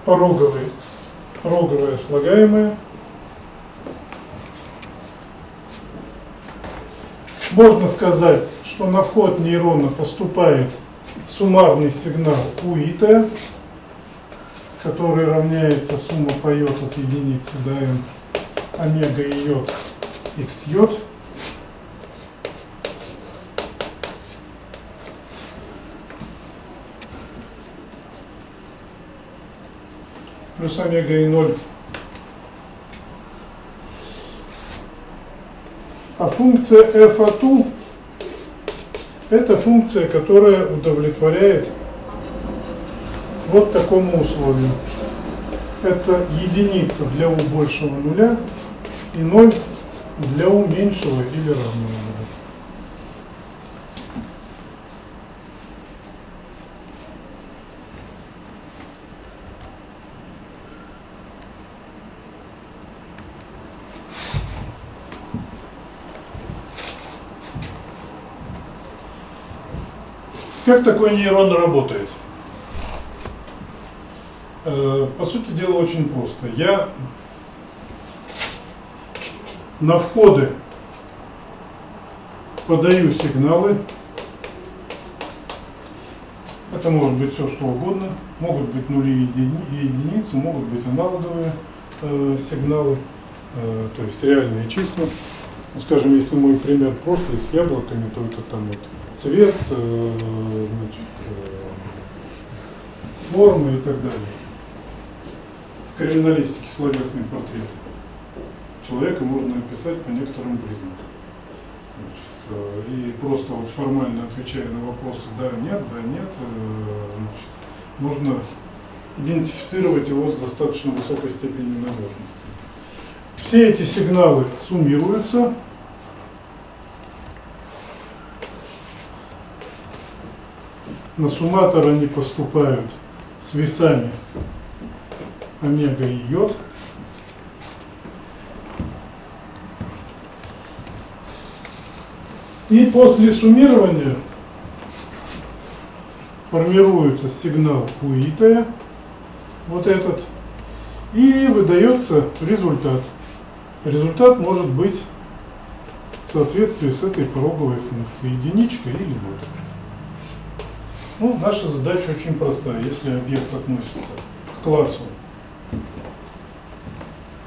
пороговые, пороговое слагаемое. можно сказать, что на вход нейрона поступает суммарный сигнал УИТ, который равняется сумма по йод от единицы до n омега и йод x йод. плюс омега и 0. А функция f от u это функция, которая удовлетворяет вот такому условию. Это единица для u большего нуля и 0 для u меньшего или равного нуля. Как такой нейрон работает? Э, по сути дела очень просто. Я на входы подаю сигналы. Это может быть все что угодно. Могут быть нули и единицы, могут быть аналоговые э, сигналы, э, то есть реальные числа. Ну, скажем, если мой пример прошлый с яблоками, то это там вот цвет, э, значит, э, формы и так далее. Криминалистике словесный портрет человека можно описать по некоторым признакам. Значит, э, и просто вот формально отвечая на вопросы да, нет, да, нет, значит, можно идентифицировать его с достаточно высокой степенью надежности. Все эти сигналы суммируются на сумматор они поступают с весами омега и йод. И после суммирования формируется сигнал уитая, вот этот, и выдается результат. Результат может быть в соответствии с этой пороговой функцией единичка или ноль. Ну, наша задача очень простая. Если объект относится к классу,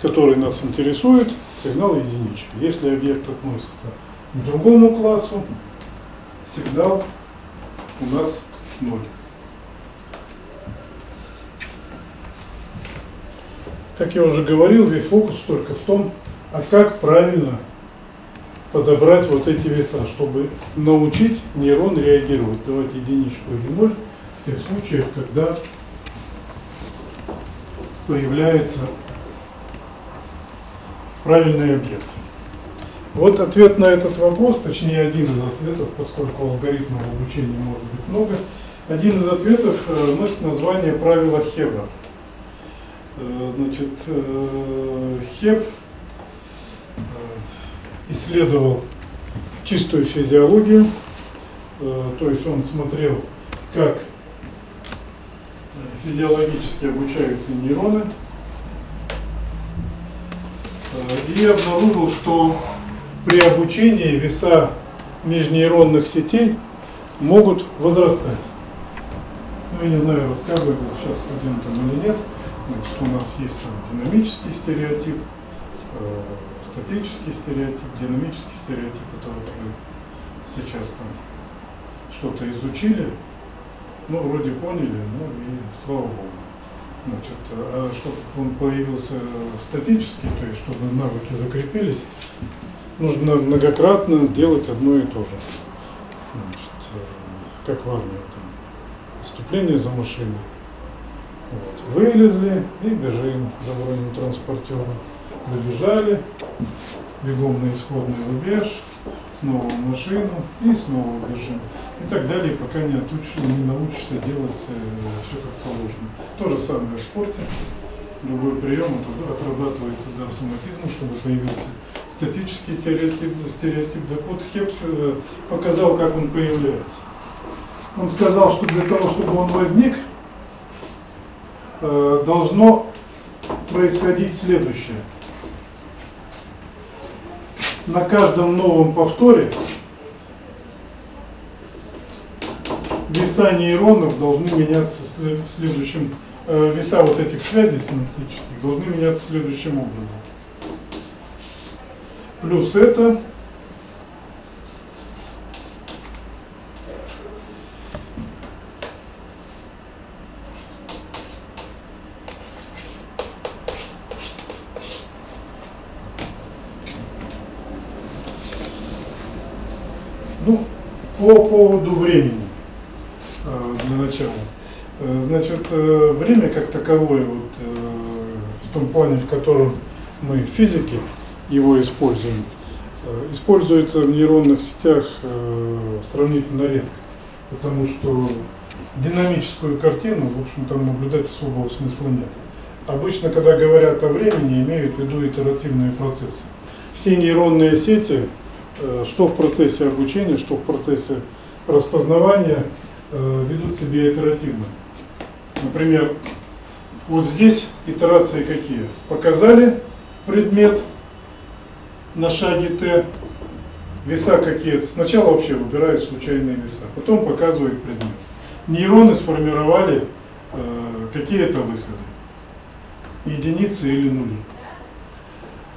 который нас интересует, сигнал единичка. Если объект относится к другому классу, сигнал у нас ноль. Как я уже говорил, весь фокус только в том, а как правильно подобрать вот эти веса, чтобы научить нейрон реагировать, давать единичку или ноль в тех случаях, когда появляется правильный объект. Вот ответ на этот вопрос, точнее один из ответов, поскольку алгоритмов обучения может быть много, один из ответов э, носит название правила Хеба. Э, значит, э, Хеб исследовал чистую физиологию, то есть он смотрел, как физиологически обучаются нейроны, э, и обнаружил, что при обучении веса межнейронных сетей могут возрастать. Ну, я не знаю, рассказываю сейчас студентам или нет. Значит, у нас есть там динамический стереотип, статический стереотип, динамический стереотип, это вы сейчас там что-то изучили, ну, вроде поняли, ну и слава богу. Значит, а чтобы он появился статический, то есть чтобы навыки закрепились, нужно многократно делать одно и то же. Значит, э, как в армии, там, вступление за машиной. Вот. Вылезли и бежим за бронетранспортером добежали, бегом на исходный рубеж, снова в машину и снова бежим. И так далее, пока не, отучишься, не научишься делать э, все как положено. То же самое в спорте. Любой прием отрабатывается до автоматизма, чтобы появился статический стереотип. стереотип. Так вот, Хепс э, показал, как он появляется. Он сказал, что для того, чтобы он возник, э, должно происходить следующее – на каждом новом повторе веса нейронов должны меняться след- следующим, э, веса вот этих связей синаптических должны меняться следующим образом. Плюс это Ну, по поводу времени, э, для начала. Э, Значит, э, время как таковое, вот, э, в том плане, в котором мы физики его используем, э, используется в нейронных сетях э, сравнительно редко, потому что динамическую картину, в общем, там наблюдать особого смысла нет. Обычно, когда говорят о времени, имеют в виду итеративные процессы. Все нейронные сети что в процессе обучения, что в процессе распознавания ведут себя итеративно. Например, вот здесь итерации какие? Показали предмет на шаге Т, веса какие-то. Сначала вообще выбирают случайные веса, потом показывают предмет. Нейроны сформировали э, какие-то выходы, единицы или нули.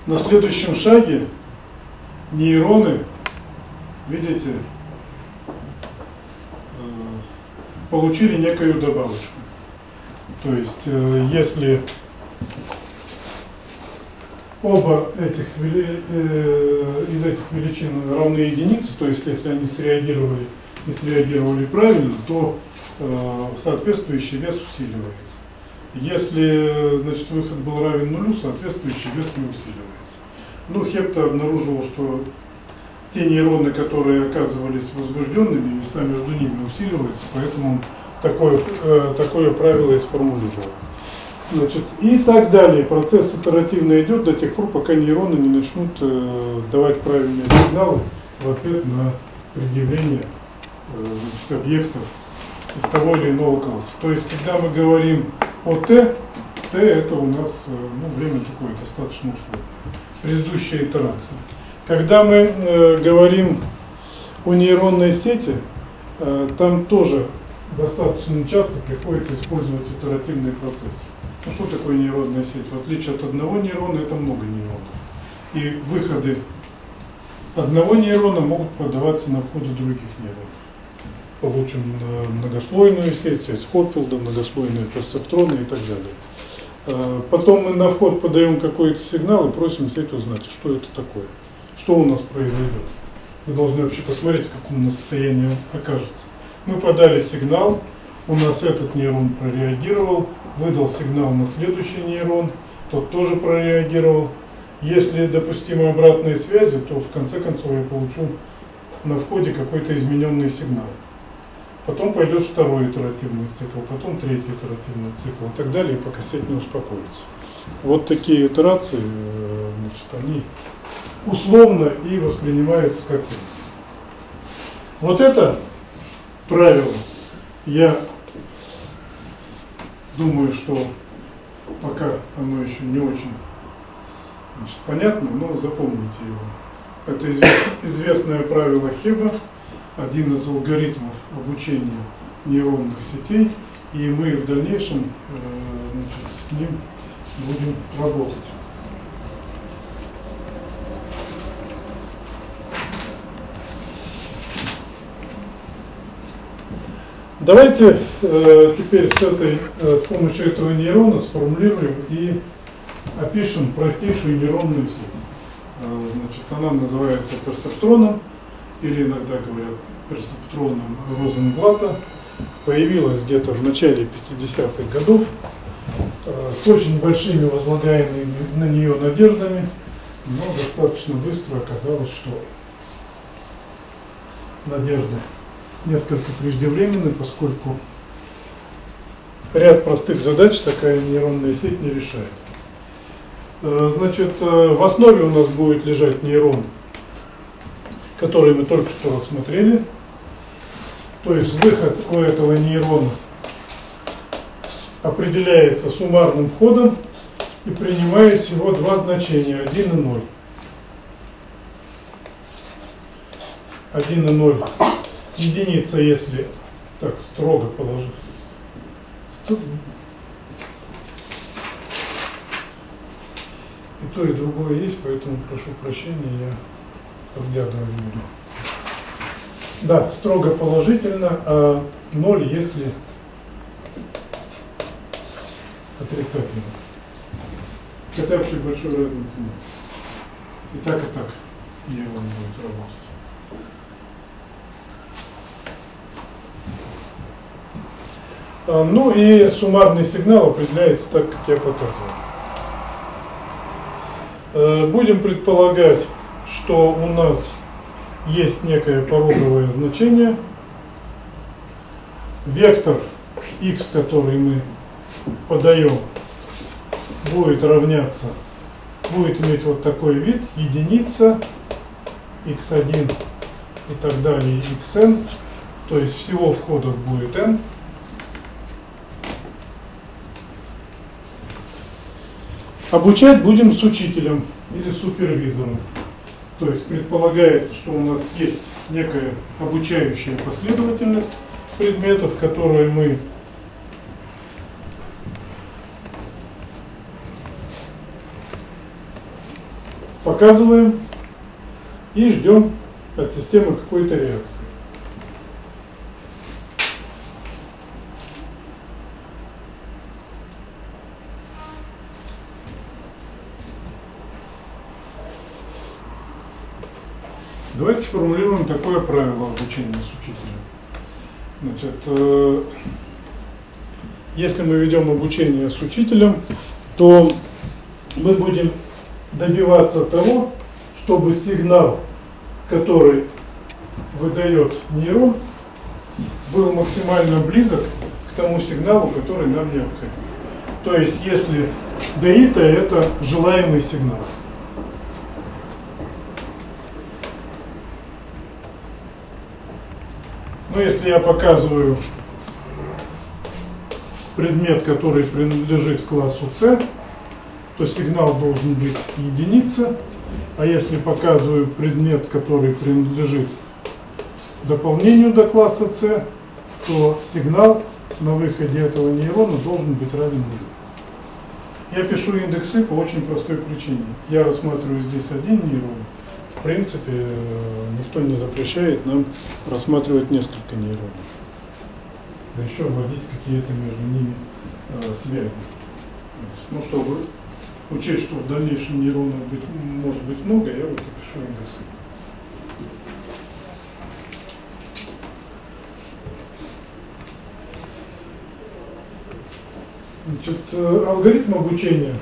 На следующем шаге нейроны, видите, э, получили некую добавочку. То есть, э, если оба этих э, из этих величин равны единице, то есть если они среагировали и среагировали правильно, то э, соответствующий вес усиливается. Если значит, выход был равен нулю, соответствующий вес не усиливается. Ну, Хепта обнаружил, что те нейроны, которые оказывались возбужденными, веса между ними усиливаются, поэтому он такое, э, такое правило и сформулировал. Значит, и так далее. Процесс итеративно идет до тех пор, пока нейроны не начнут э, давать правильные сигналы в ответ на предъявление э, значит, объектов из того или иного класса. То есть, когда мы говорим о Т, Т это у нас э, ну, время такое достаточно условное. Предыдущая итерация. Когда мы э, говорим о нейронной сети, э, там тоже достаточно часто приходится использовать итеративный процесс. Ну что такое нейронная сеть? В отличие от одного нейрона, это много нейронов. И выходы одного нейрона могут подаваться на входе других нейронов. Получим э, многослойную сеть, сеть Хопфилда, многослойные персептроны и так далее. Э, Потом мы на вход подаем какой-то сигнал и просим сеть узнать, что это такое, что у нас произойдет. Мы должны вообще посмотреть, в каком состоянии окажется. Мы подали сигнал, у нас этот нейрон прореагировал, выдал сигнал на следующий нейрон, тот тоже прореагировал. Если допустимы обратные связи, то в конце концов я получу на входе какой-то измененный сигнал. Потом пойдет второй итеративный цикл, потом третий итеративный цикл и так далее, пока сеть не успокоится. Вот такие итерации, э, значит, они условно и воспринимаются как. Вот это правило я думаю, что пока оно еще не очень значит, понятно, но запомните его. Это извест- известное правило Хеба, один из алгоритмов обучения нейронных сетей, и мы в дальнейшем э, значит, с ним будем работать. Давайте э, теперь с, этой, э, с помощью этого нейрона сформулируем и опишем простейшую нейронную сеть. Э, значит, она называется персептроном, или иногда говорят персептроном Розенблата. Появилась где-то в начале 50-х годов э, с очень большими возлагаемыми на нее надеждами, но достаточно быстро оказалось, что надежды несколько преждевременны, поскольку ряд простых задач такая нейронная сеть не решает. Э, Значит, э, в основе у нас будет лежать нейрон, который мы только что рассмотрели. То есть выход у этого нейрона определяется суммарным входом и принимает всего два значения, 1 и 0. 1 и 0 единица, если Так, строго положить. Сто- И то, и другое есть, поэтому прошу прощения, я подглядывать буду. Да, строго положительно, а ноль, если отрицательно. Хотя при большой разницы нет. И так, и так нейрон будет работать. Ну и суммарный сигнал определяется так, как я показывал. Э, Будем предполагать, что у нас есть некое пороговое значение. Вектор x, который мы подаем, будет равняться, будет иметь вот такой вид, единица, x1 и так далее, xn, то есть всего входов будет n. Обучать будем с учителем или супервизором. То есть предполагается, что у нас есть некая обучающая последовательность предметов, которые мы показываем и ждем от системы какой-то реакции. Давайте сформулируем такое правило обучения с учителем. Значит, э, если мы ведем обучение с учителем, то мы будем добиваться того, чтобы сигнал, который выдает нейрон, был максимально близок к тому сигналу, который нам необходим. То есть, если ДИТа это желаемый сигнал. Но если я показываю предмет, который принадлежит классу С, то сигнал должен быть единица. А если показываю предмет, который принадлежит дополнению до класса С, то сигнал на выходе этого нейрона должен быть равен нулю. Я пишу индексы по очень простой причине. Я рассматриваю здесь один нейрон. В принципе, э, никто не запрещает нам рассматривать несколько нейронов. Да еще вводить какие-то между ними э, связи. Ну, чтобы учесть, что в дальнейшем нейронов быть, может быть много, я вот и пишу индексы. Значит, э, алгоритм обучения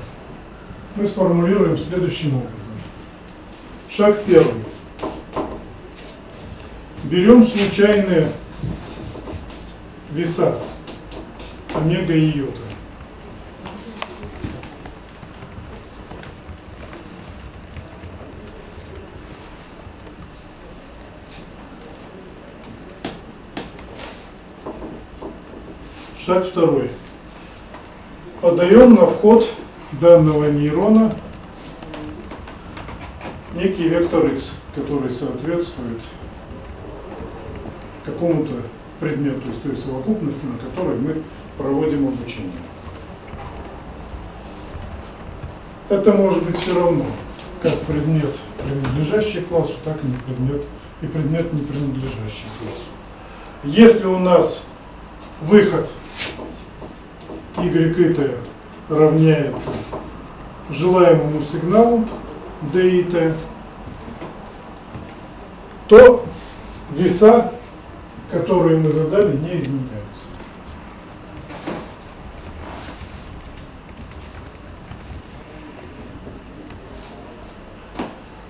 мы сформулируем следующим образом. Шаг первый. Берем случайные веса омега и йота. Шаг второй. Подаем на вход данного нейрона некий вектор x, который соответствует какому-то предмету из той совокупности, на которой мы проводим обучение. Это может быть все равно как предмет, принадлежащий классу, так и не предмет, и предмет, не принадлежащий классу. Если у нас выход y и равняется желаемому сигналу d и то веса, которые мы задали, не изменяются.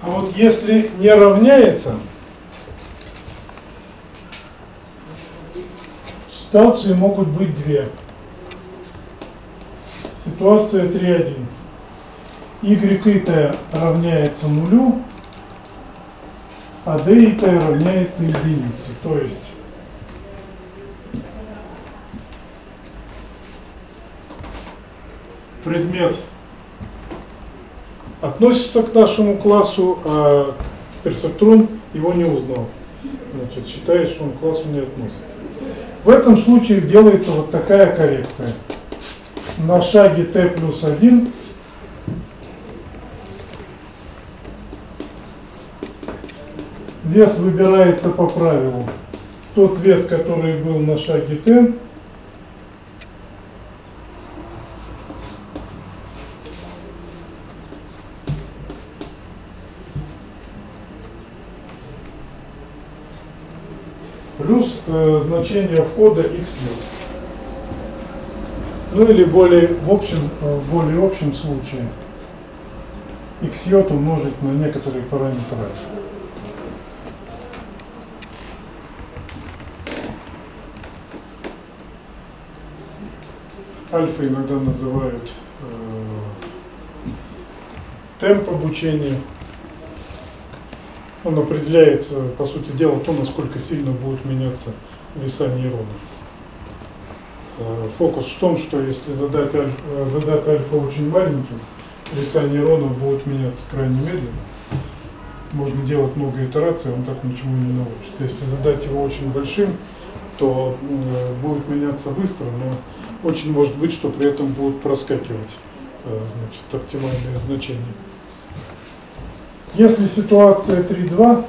А вот если не равняется, ситуации могут быть две. Ситуация 3.1. y равняется нулю, а d и t равняется единице. То есть предмет относится к нашему классу, а персептрон его не узнал. Значит, считает, что он к классу не относится. В этом случае делается вот такая коррекция. На шаге t плюс 1 вес выбирается по правилу. Тот вес, который был на шаге t, плюс э, значение входа x Ну или более в общем, э, в более общем случае x умножить на некоторые параметры. Альфа иногда называют э, темп обучения. Он определяется, по сути дела, то, насколько сильно будут меняться веса нейронов. Э, фокус в том, что если задать, аль, э, задать альфа очень маленьким, веса нейронов будут меняться крайне медленно. Можно делать много итераций, он так ничему не научится. Если задать его очень большим, то э, будет меняться быстро, но очень может быть, что при этом будут проскакивать э, значит, оптимальные значения. Если ситуация 3,2,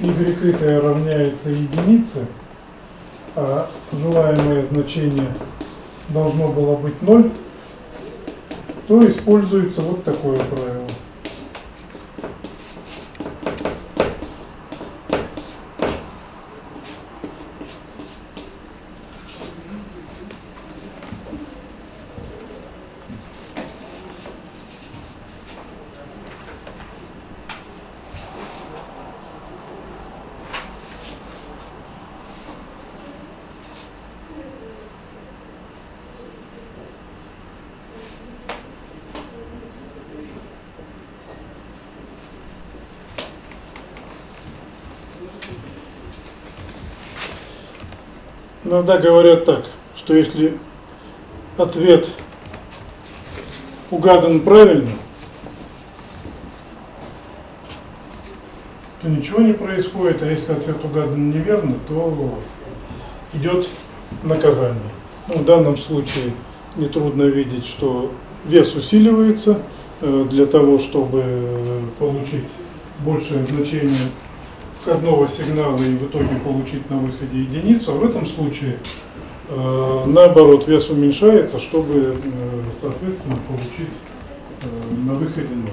y равняется единице, а желаемое значение должно было быть 0, то используется вот такое правило. Иногда говорят так, что если ответ угадан правильно, то ничего не происходит, а если ответ угадан неверно, то идет наказание. Ну, в данном случае нетрудно видеть, что вес усиливается э, для того, чтобы получить большее значение входного сигнала и в итоге получить на выходе единицу, а в этом случае э, наоборот вес уменьшается, чтобы э, соответственно получить э, на выходе 0.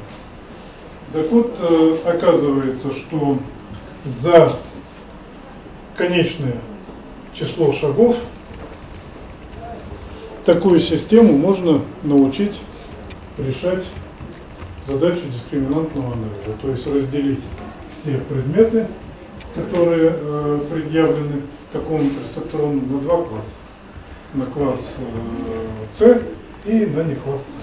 Так вот, э, оказывается, что за конечное число шагов такую систему можно научить решать задачу дискриминантного анализа, то есть разделить все предметы, которые э, предъявлены такому перцептрону на два класса. На класс э, С и на не класс С.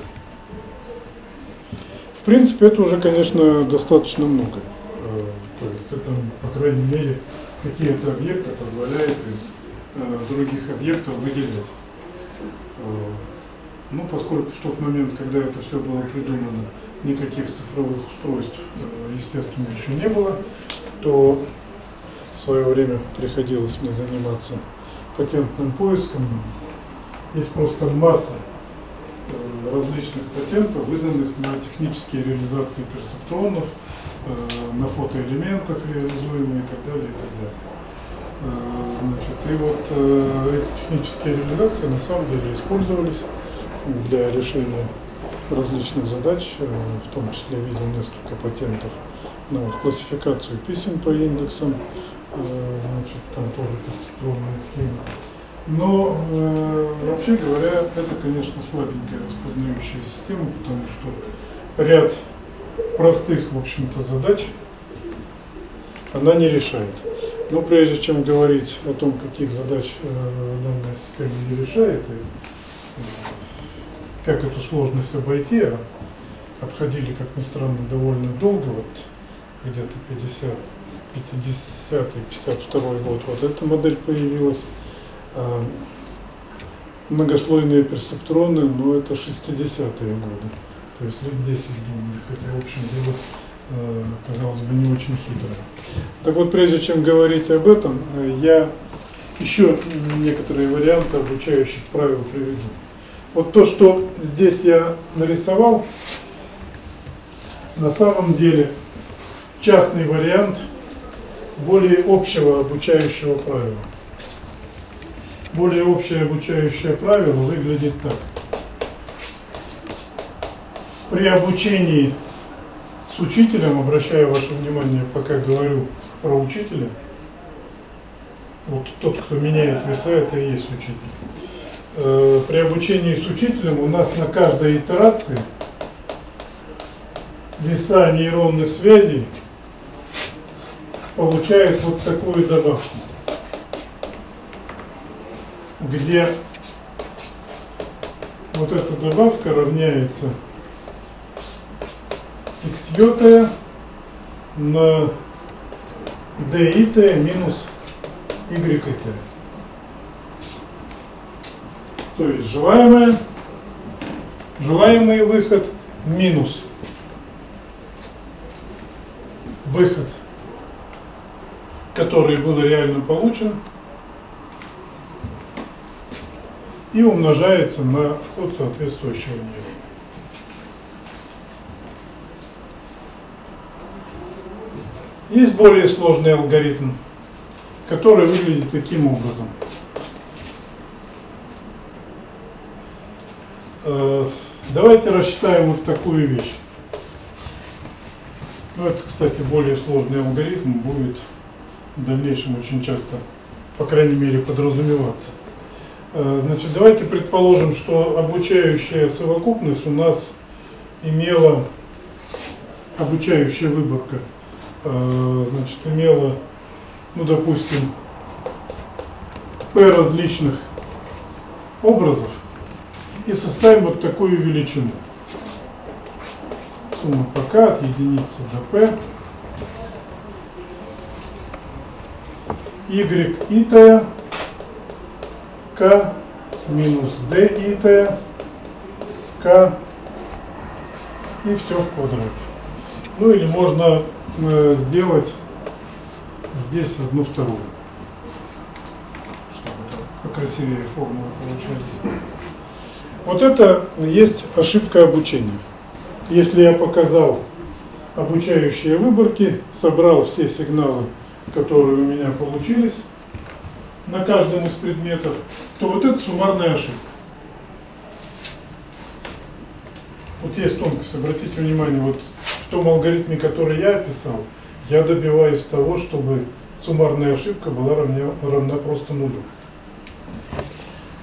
В принципе, это уже, конечно, достаточно много. Э, то есть это, по крайней мере, какие-то объекты позволяет из э, других объектов выделять. Э, ну, поскольку в тот момент, когда это все было придумано, никаких цифровых устройств, э, естественно, еще не было, то в свое время приходилось мне заниматься патентным поиском. Есть просто масса э, различных патентов, выданных на технические реализации персептронов, э, на фотоэлементах реализуемые и так далее, и так далее. Значит, и вот эти технические реализации на самом деле использовались для решения различных задач, э, в том числе видел несколько патентов на вот классификацию писем по индексам, э, значит, там тоже перцептронная схема. Но э, вообще говоря, это, конечно, слабенькая распознающая система, потому что ряд простых, в общем-то, задач она не решает. Но прежде чем говорить о том, каких задач данная система не решает, и, как эту сложность обойти, а обходили, как ни странно, довольно долго, вот где-то 50, 50 52 год, вот эта модель появилась. А, многослойные персептроны, но это 60-е годы, то есть лет 10 думали, хотя, в общем, дело, э, казалось бы, не очень хитрое. Так вот, прежде чем говорить об этом, э, я еще некоторые варианты обучающих правил приведу. Вот то, что здесь я нарисовал, на самом деле частный вариант более общего обучающего правила. Более общее обучающее правило выглядит так. При обучении с учителем, обращаю ваше внимание, пока говорю про учителя, вот тот, кто меняет веса, это и есть учитель. Э, при обучении с учителем у нас на каждой итерации веса нейронных связей получают вот такую добавку, где вот эта добавка равняется x йота на d минус y t. То есть желаемое, желаемый выход минус выход, который был реально получен, и умножается на вход соответствующего нейрона. Есть более сложный алгоритм, который выглядит таким образом. Давайте рассчитаем вот такую вещь. Ну, это, кстати, более сложный алгоритм будет в дальнейшем очень часто, по крайней мере, подразумеваться. Э, значит, давайте предположим, что обучающая совокупность у нас имела обучающая выборка – Э, значит, имела, ну, допустим, P различных образов и составим вот такую величину. Сумма по k от единицы до p. y итая k минус d итая k и все в квадрате. Ну или можно Э, сделать здесь одну вторую, чтобы покрасивее формулы получались. Вот это есть ошибка обучения. Если я показал обучающие выборки, собрал все сигналы, которые у меня получились на каждом из предметов, то вот это суммарная ошибка. Вот есть тонкость, обратите внимание, вот в том алгоритме, который я описал, я добиваюсь того, чтобы суммарная ошибка была равня, равна просто нулю.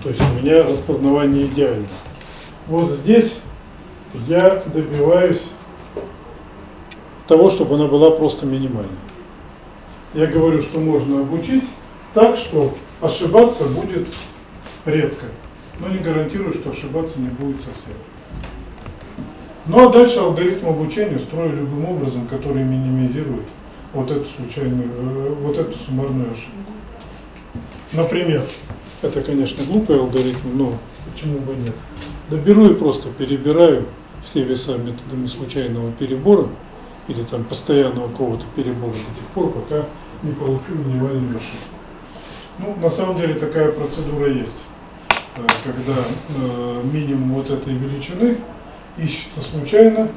То есть у меня распознавание идеально. Вот здесь я добиваюсь того, чтобы она была просто минимальной. Я говорю, что можно обучить так, что ошибаться будет редко, но не гарантирую, что ошибаться не будет совсем. Ну а дальше алгоритм обучения строю любым образом, который минимизирует вот эту случайную, э, вот эту суммарную ошибку. Например, это, конечно, глупый алгоритм, но почему бы нет? Доберу и просто перебираю все веса методами случайного перебора или там постоянного какого-то перебора до тех пор, пока не получу минимальную ошибку. Ну, на самом деле такая процедура есть, э, когда э, минимум вот этой величины ищется случайно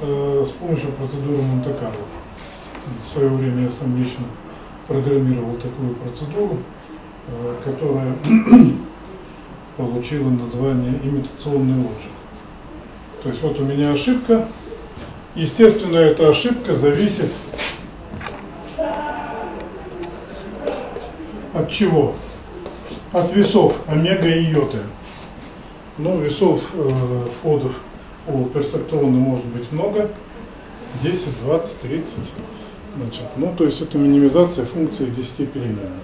э, с помощью процедуры Монте-Карло. В свое время я сам лично программировал такую процедуру, которая получила название имитационный лоджик. То есть вот у меня ошибка. Естественно, эта ошибка зависит от чего? От весов омега и йоты. Но весов э, входов у персептона может быть много, 10, 20, 30. Значит, ну, то есть это минимизация функции 10 переменных.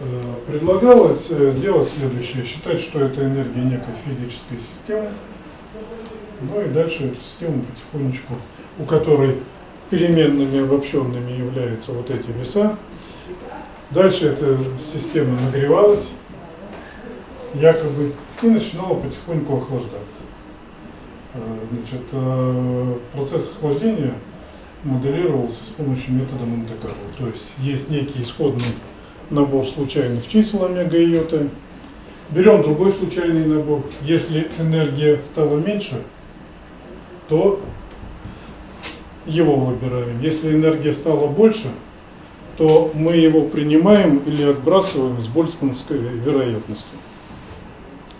Э, предлагалось э, сделать следующее, считать, что это энергия некой физической системы, ну и дальше эту систему потихонечку, у которой переменными обобщенными являются вот эти веса, дальше эта система нагревалась, якобы, и начинала потихоньку охлаждаться. Э, значит, процесс охлаждения моделировался с помощью метода Монте-Карло. То есть есть некий исходный набор случайных чисел омега и йота. Берем другой случайный набор. Если энергия стала меньше, то его выбираем. Если энергия стала больше, то мы его принимаем или отбрасываем с больцманской вероятностью.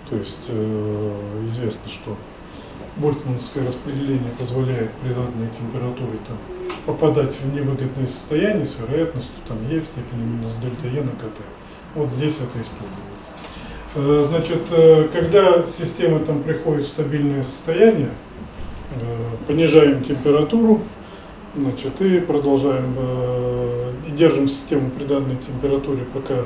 То есть э, известно, что больцмановское распределение позволяет при заданной температуре там, попадать в невыгодное состояние с вероятностью там, e в степени минус дельта e на кт. Вот здесь это используется. Э, значит, э, когда система там приходит в стабильное состояние, э, понижаем температуру, значит, и продолжаем, и держим систему при данной температуре, пока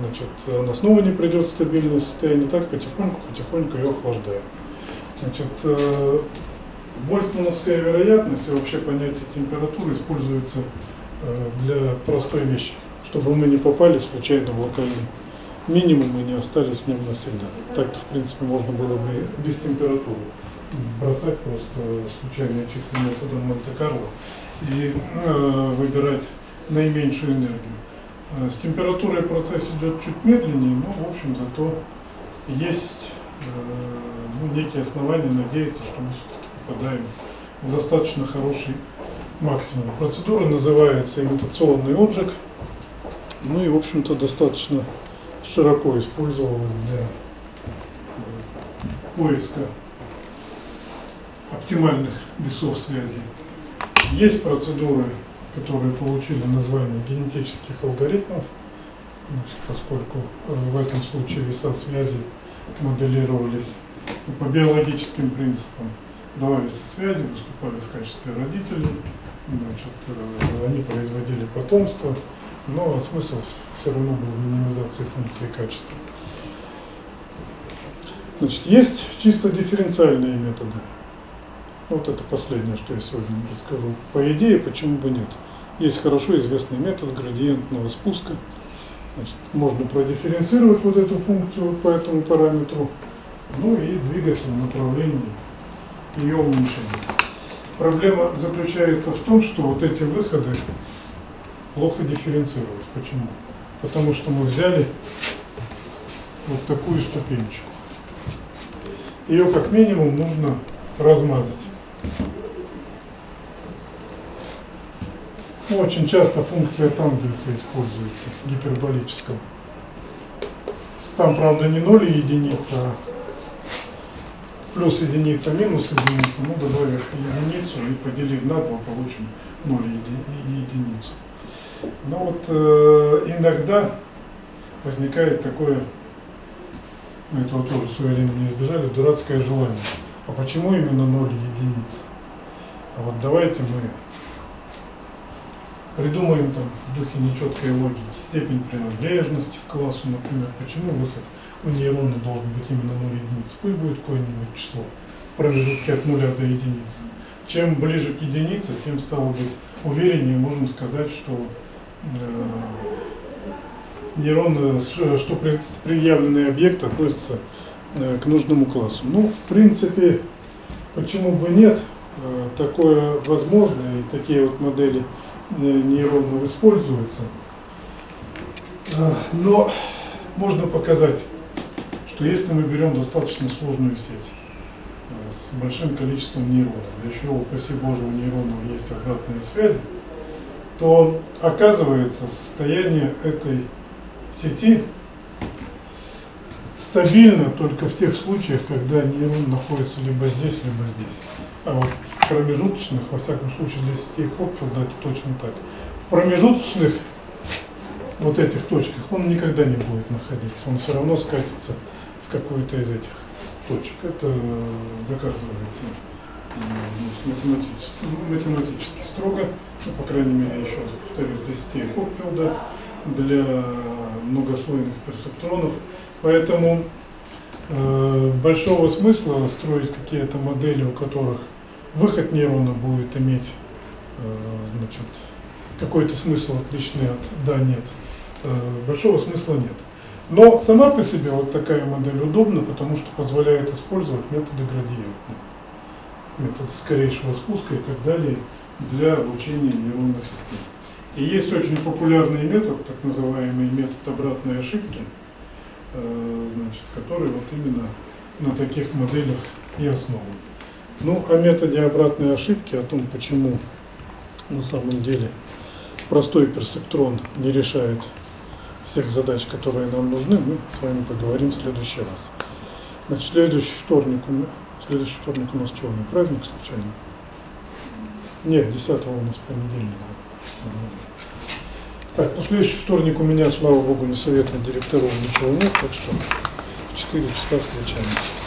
значит, она снова не придет в стабильное состояние, так потихоньку, потихоньку ее охлаждаем. Значит, Больцмановская вероятность и вообще понятие температуры используется для простой вещи, чтобы мы не попали случайно в локальный минимум и не остались в нем навсегда. Так-то, в принципе, можно было бы без температуры бросать просто случайные числа методом Монте-Карло и э, выбирать наименьшую энергию. Э, с температурой процесс идет чуть медленнее, но, в общем, зато есть э, ну, некие основания надеяться, что мы все-таки попадаем в достаточно хороший максимум. Процедура называется имитационный отжиг. Ну и, в общем-то, достаточно широко использовалась для поиска оптимальных весов связи. Есть процедуры, которые получили название генетических алгоритмов, поскольку э, в этом случае веса связи моделировались по биологическим принципам. Веса связи выступали в качестве родителей, значит, э, они производили потомство, но смысл все равно был в минимизации функции качества. Значит, есть чисто дифференциальные методы. Вот это последнее, что я сегодня расскажу. По идее, почему бы нет? Есть хорошо известный метод градиентного спуска. Значит, можно продифференцировать вот эту функцию по этому параметру, ну и двигаться в направлении ее уменьшения. Проблема заключается в том, что вот эти выходы плохо дифференцировать. Почему? Потому что мы взяли вот такую ступенечку. Ее как минимум нужно размазать. Очень часто функция тангенса используется гиперболическом. Там, правда, не 0 и единица, а плюс единица, минус единица. Ну, добавив единицу и поделив на 2, получим 0 и единицу. Но вот э, иногда возникает такое, мы этого тоже в свое время не избежали, дурацкое желание. А почему именно 0 единиц? А вот давайте мы придумаем там в духе нечеткой логики степень принадлежности к классу, например, почему выход нейрона должен быть именно 0 единиц. Пусть будет какое-нибудь число в промежутке от 0 до единицы. Чем ближе к единице, тем стало быть увереннее можем сказать, что Э, нейрон, что предъявленный объект относится э, к нужному классу. Ну, в принципе, почему бы нет, э, такое возможно, и такие вот модели нейронов используются. Но можно показать, что если мы берем достаточно сложную сеть с большим количеством нейронов, да еще, упаси Боже, у нейронов есть обратные связи, то оказывается состояние этой сети стабильно только в тех случаях, когда нейрон находится либо здесь, либо здесь. А вот в промежуточных, во всяком случае для сетей Хопфилда это точно так. В промежуточных вот этих точках он никогда не будет находиться, он все равно скатится какую-то из этих точек. Это доказывается математически, математически строго, ну, по крайней мере, еще раз повторюсь, для сетей Хопфилда, для многослойных персептронов. Поэтому э, большого смысла строить какие-то модели, у которых выход нейрона будет иметь э, значит, какой-то смысл отличный от «да», «нет», э, большого смысла нет. Но сама по себе вот такая модель удобна, потому что позволяет использовать методы градиентные метод скорейшего спуска и так далее для обучения нейронных сетей. И есть очень популярный метод, так называемый метод обратной ошибки, э, значит, который вот именно на таких моделях и основан. Ну, о методе обратной ошибки, о том, почему на самом деле простой персептрон не решает всех задач, которые нам нужны, мы с вами поговорим в следующий раз. Значит, следующий вторник, следующий вторник у нас не праздник случайно? Нет, 10 у нас понедельник. Так, ну следующий вторник у меня, слава богу, не совета директоров ничего нет, так что в 4 часа встречаемся.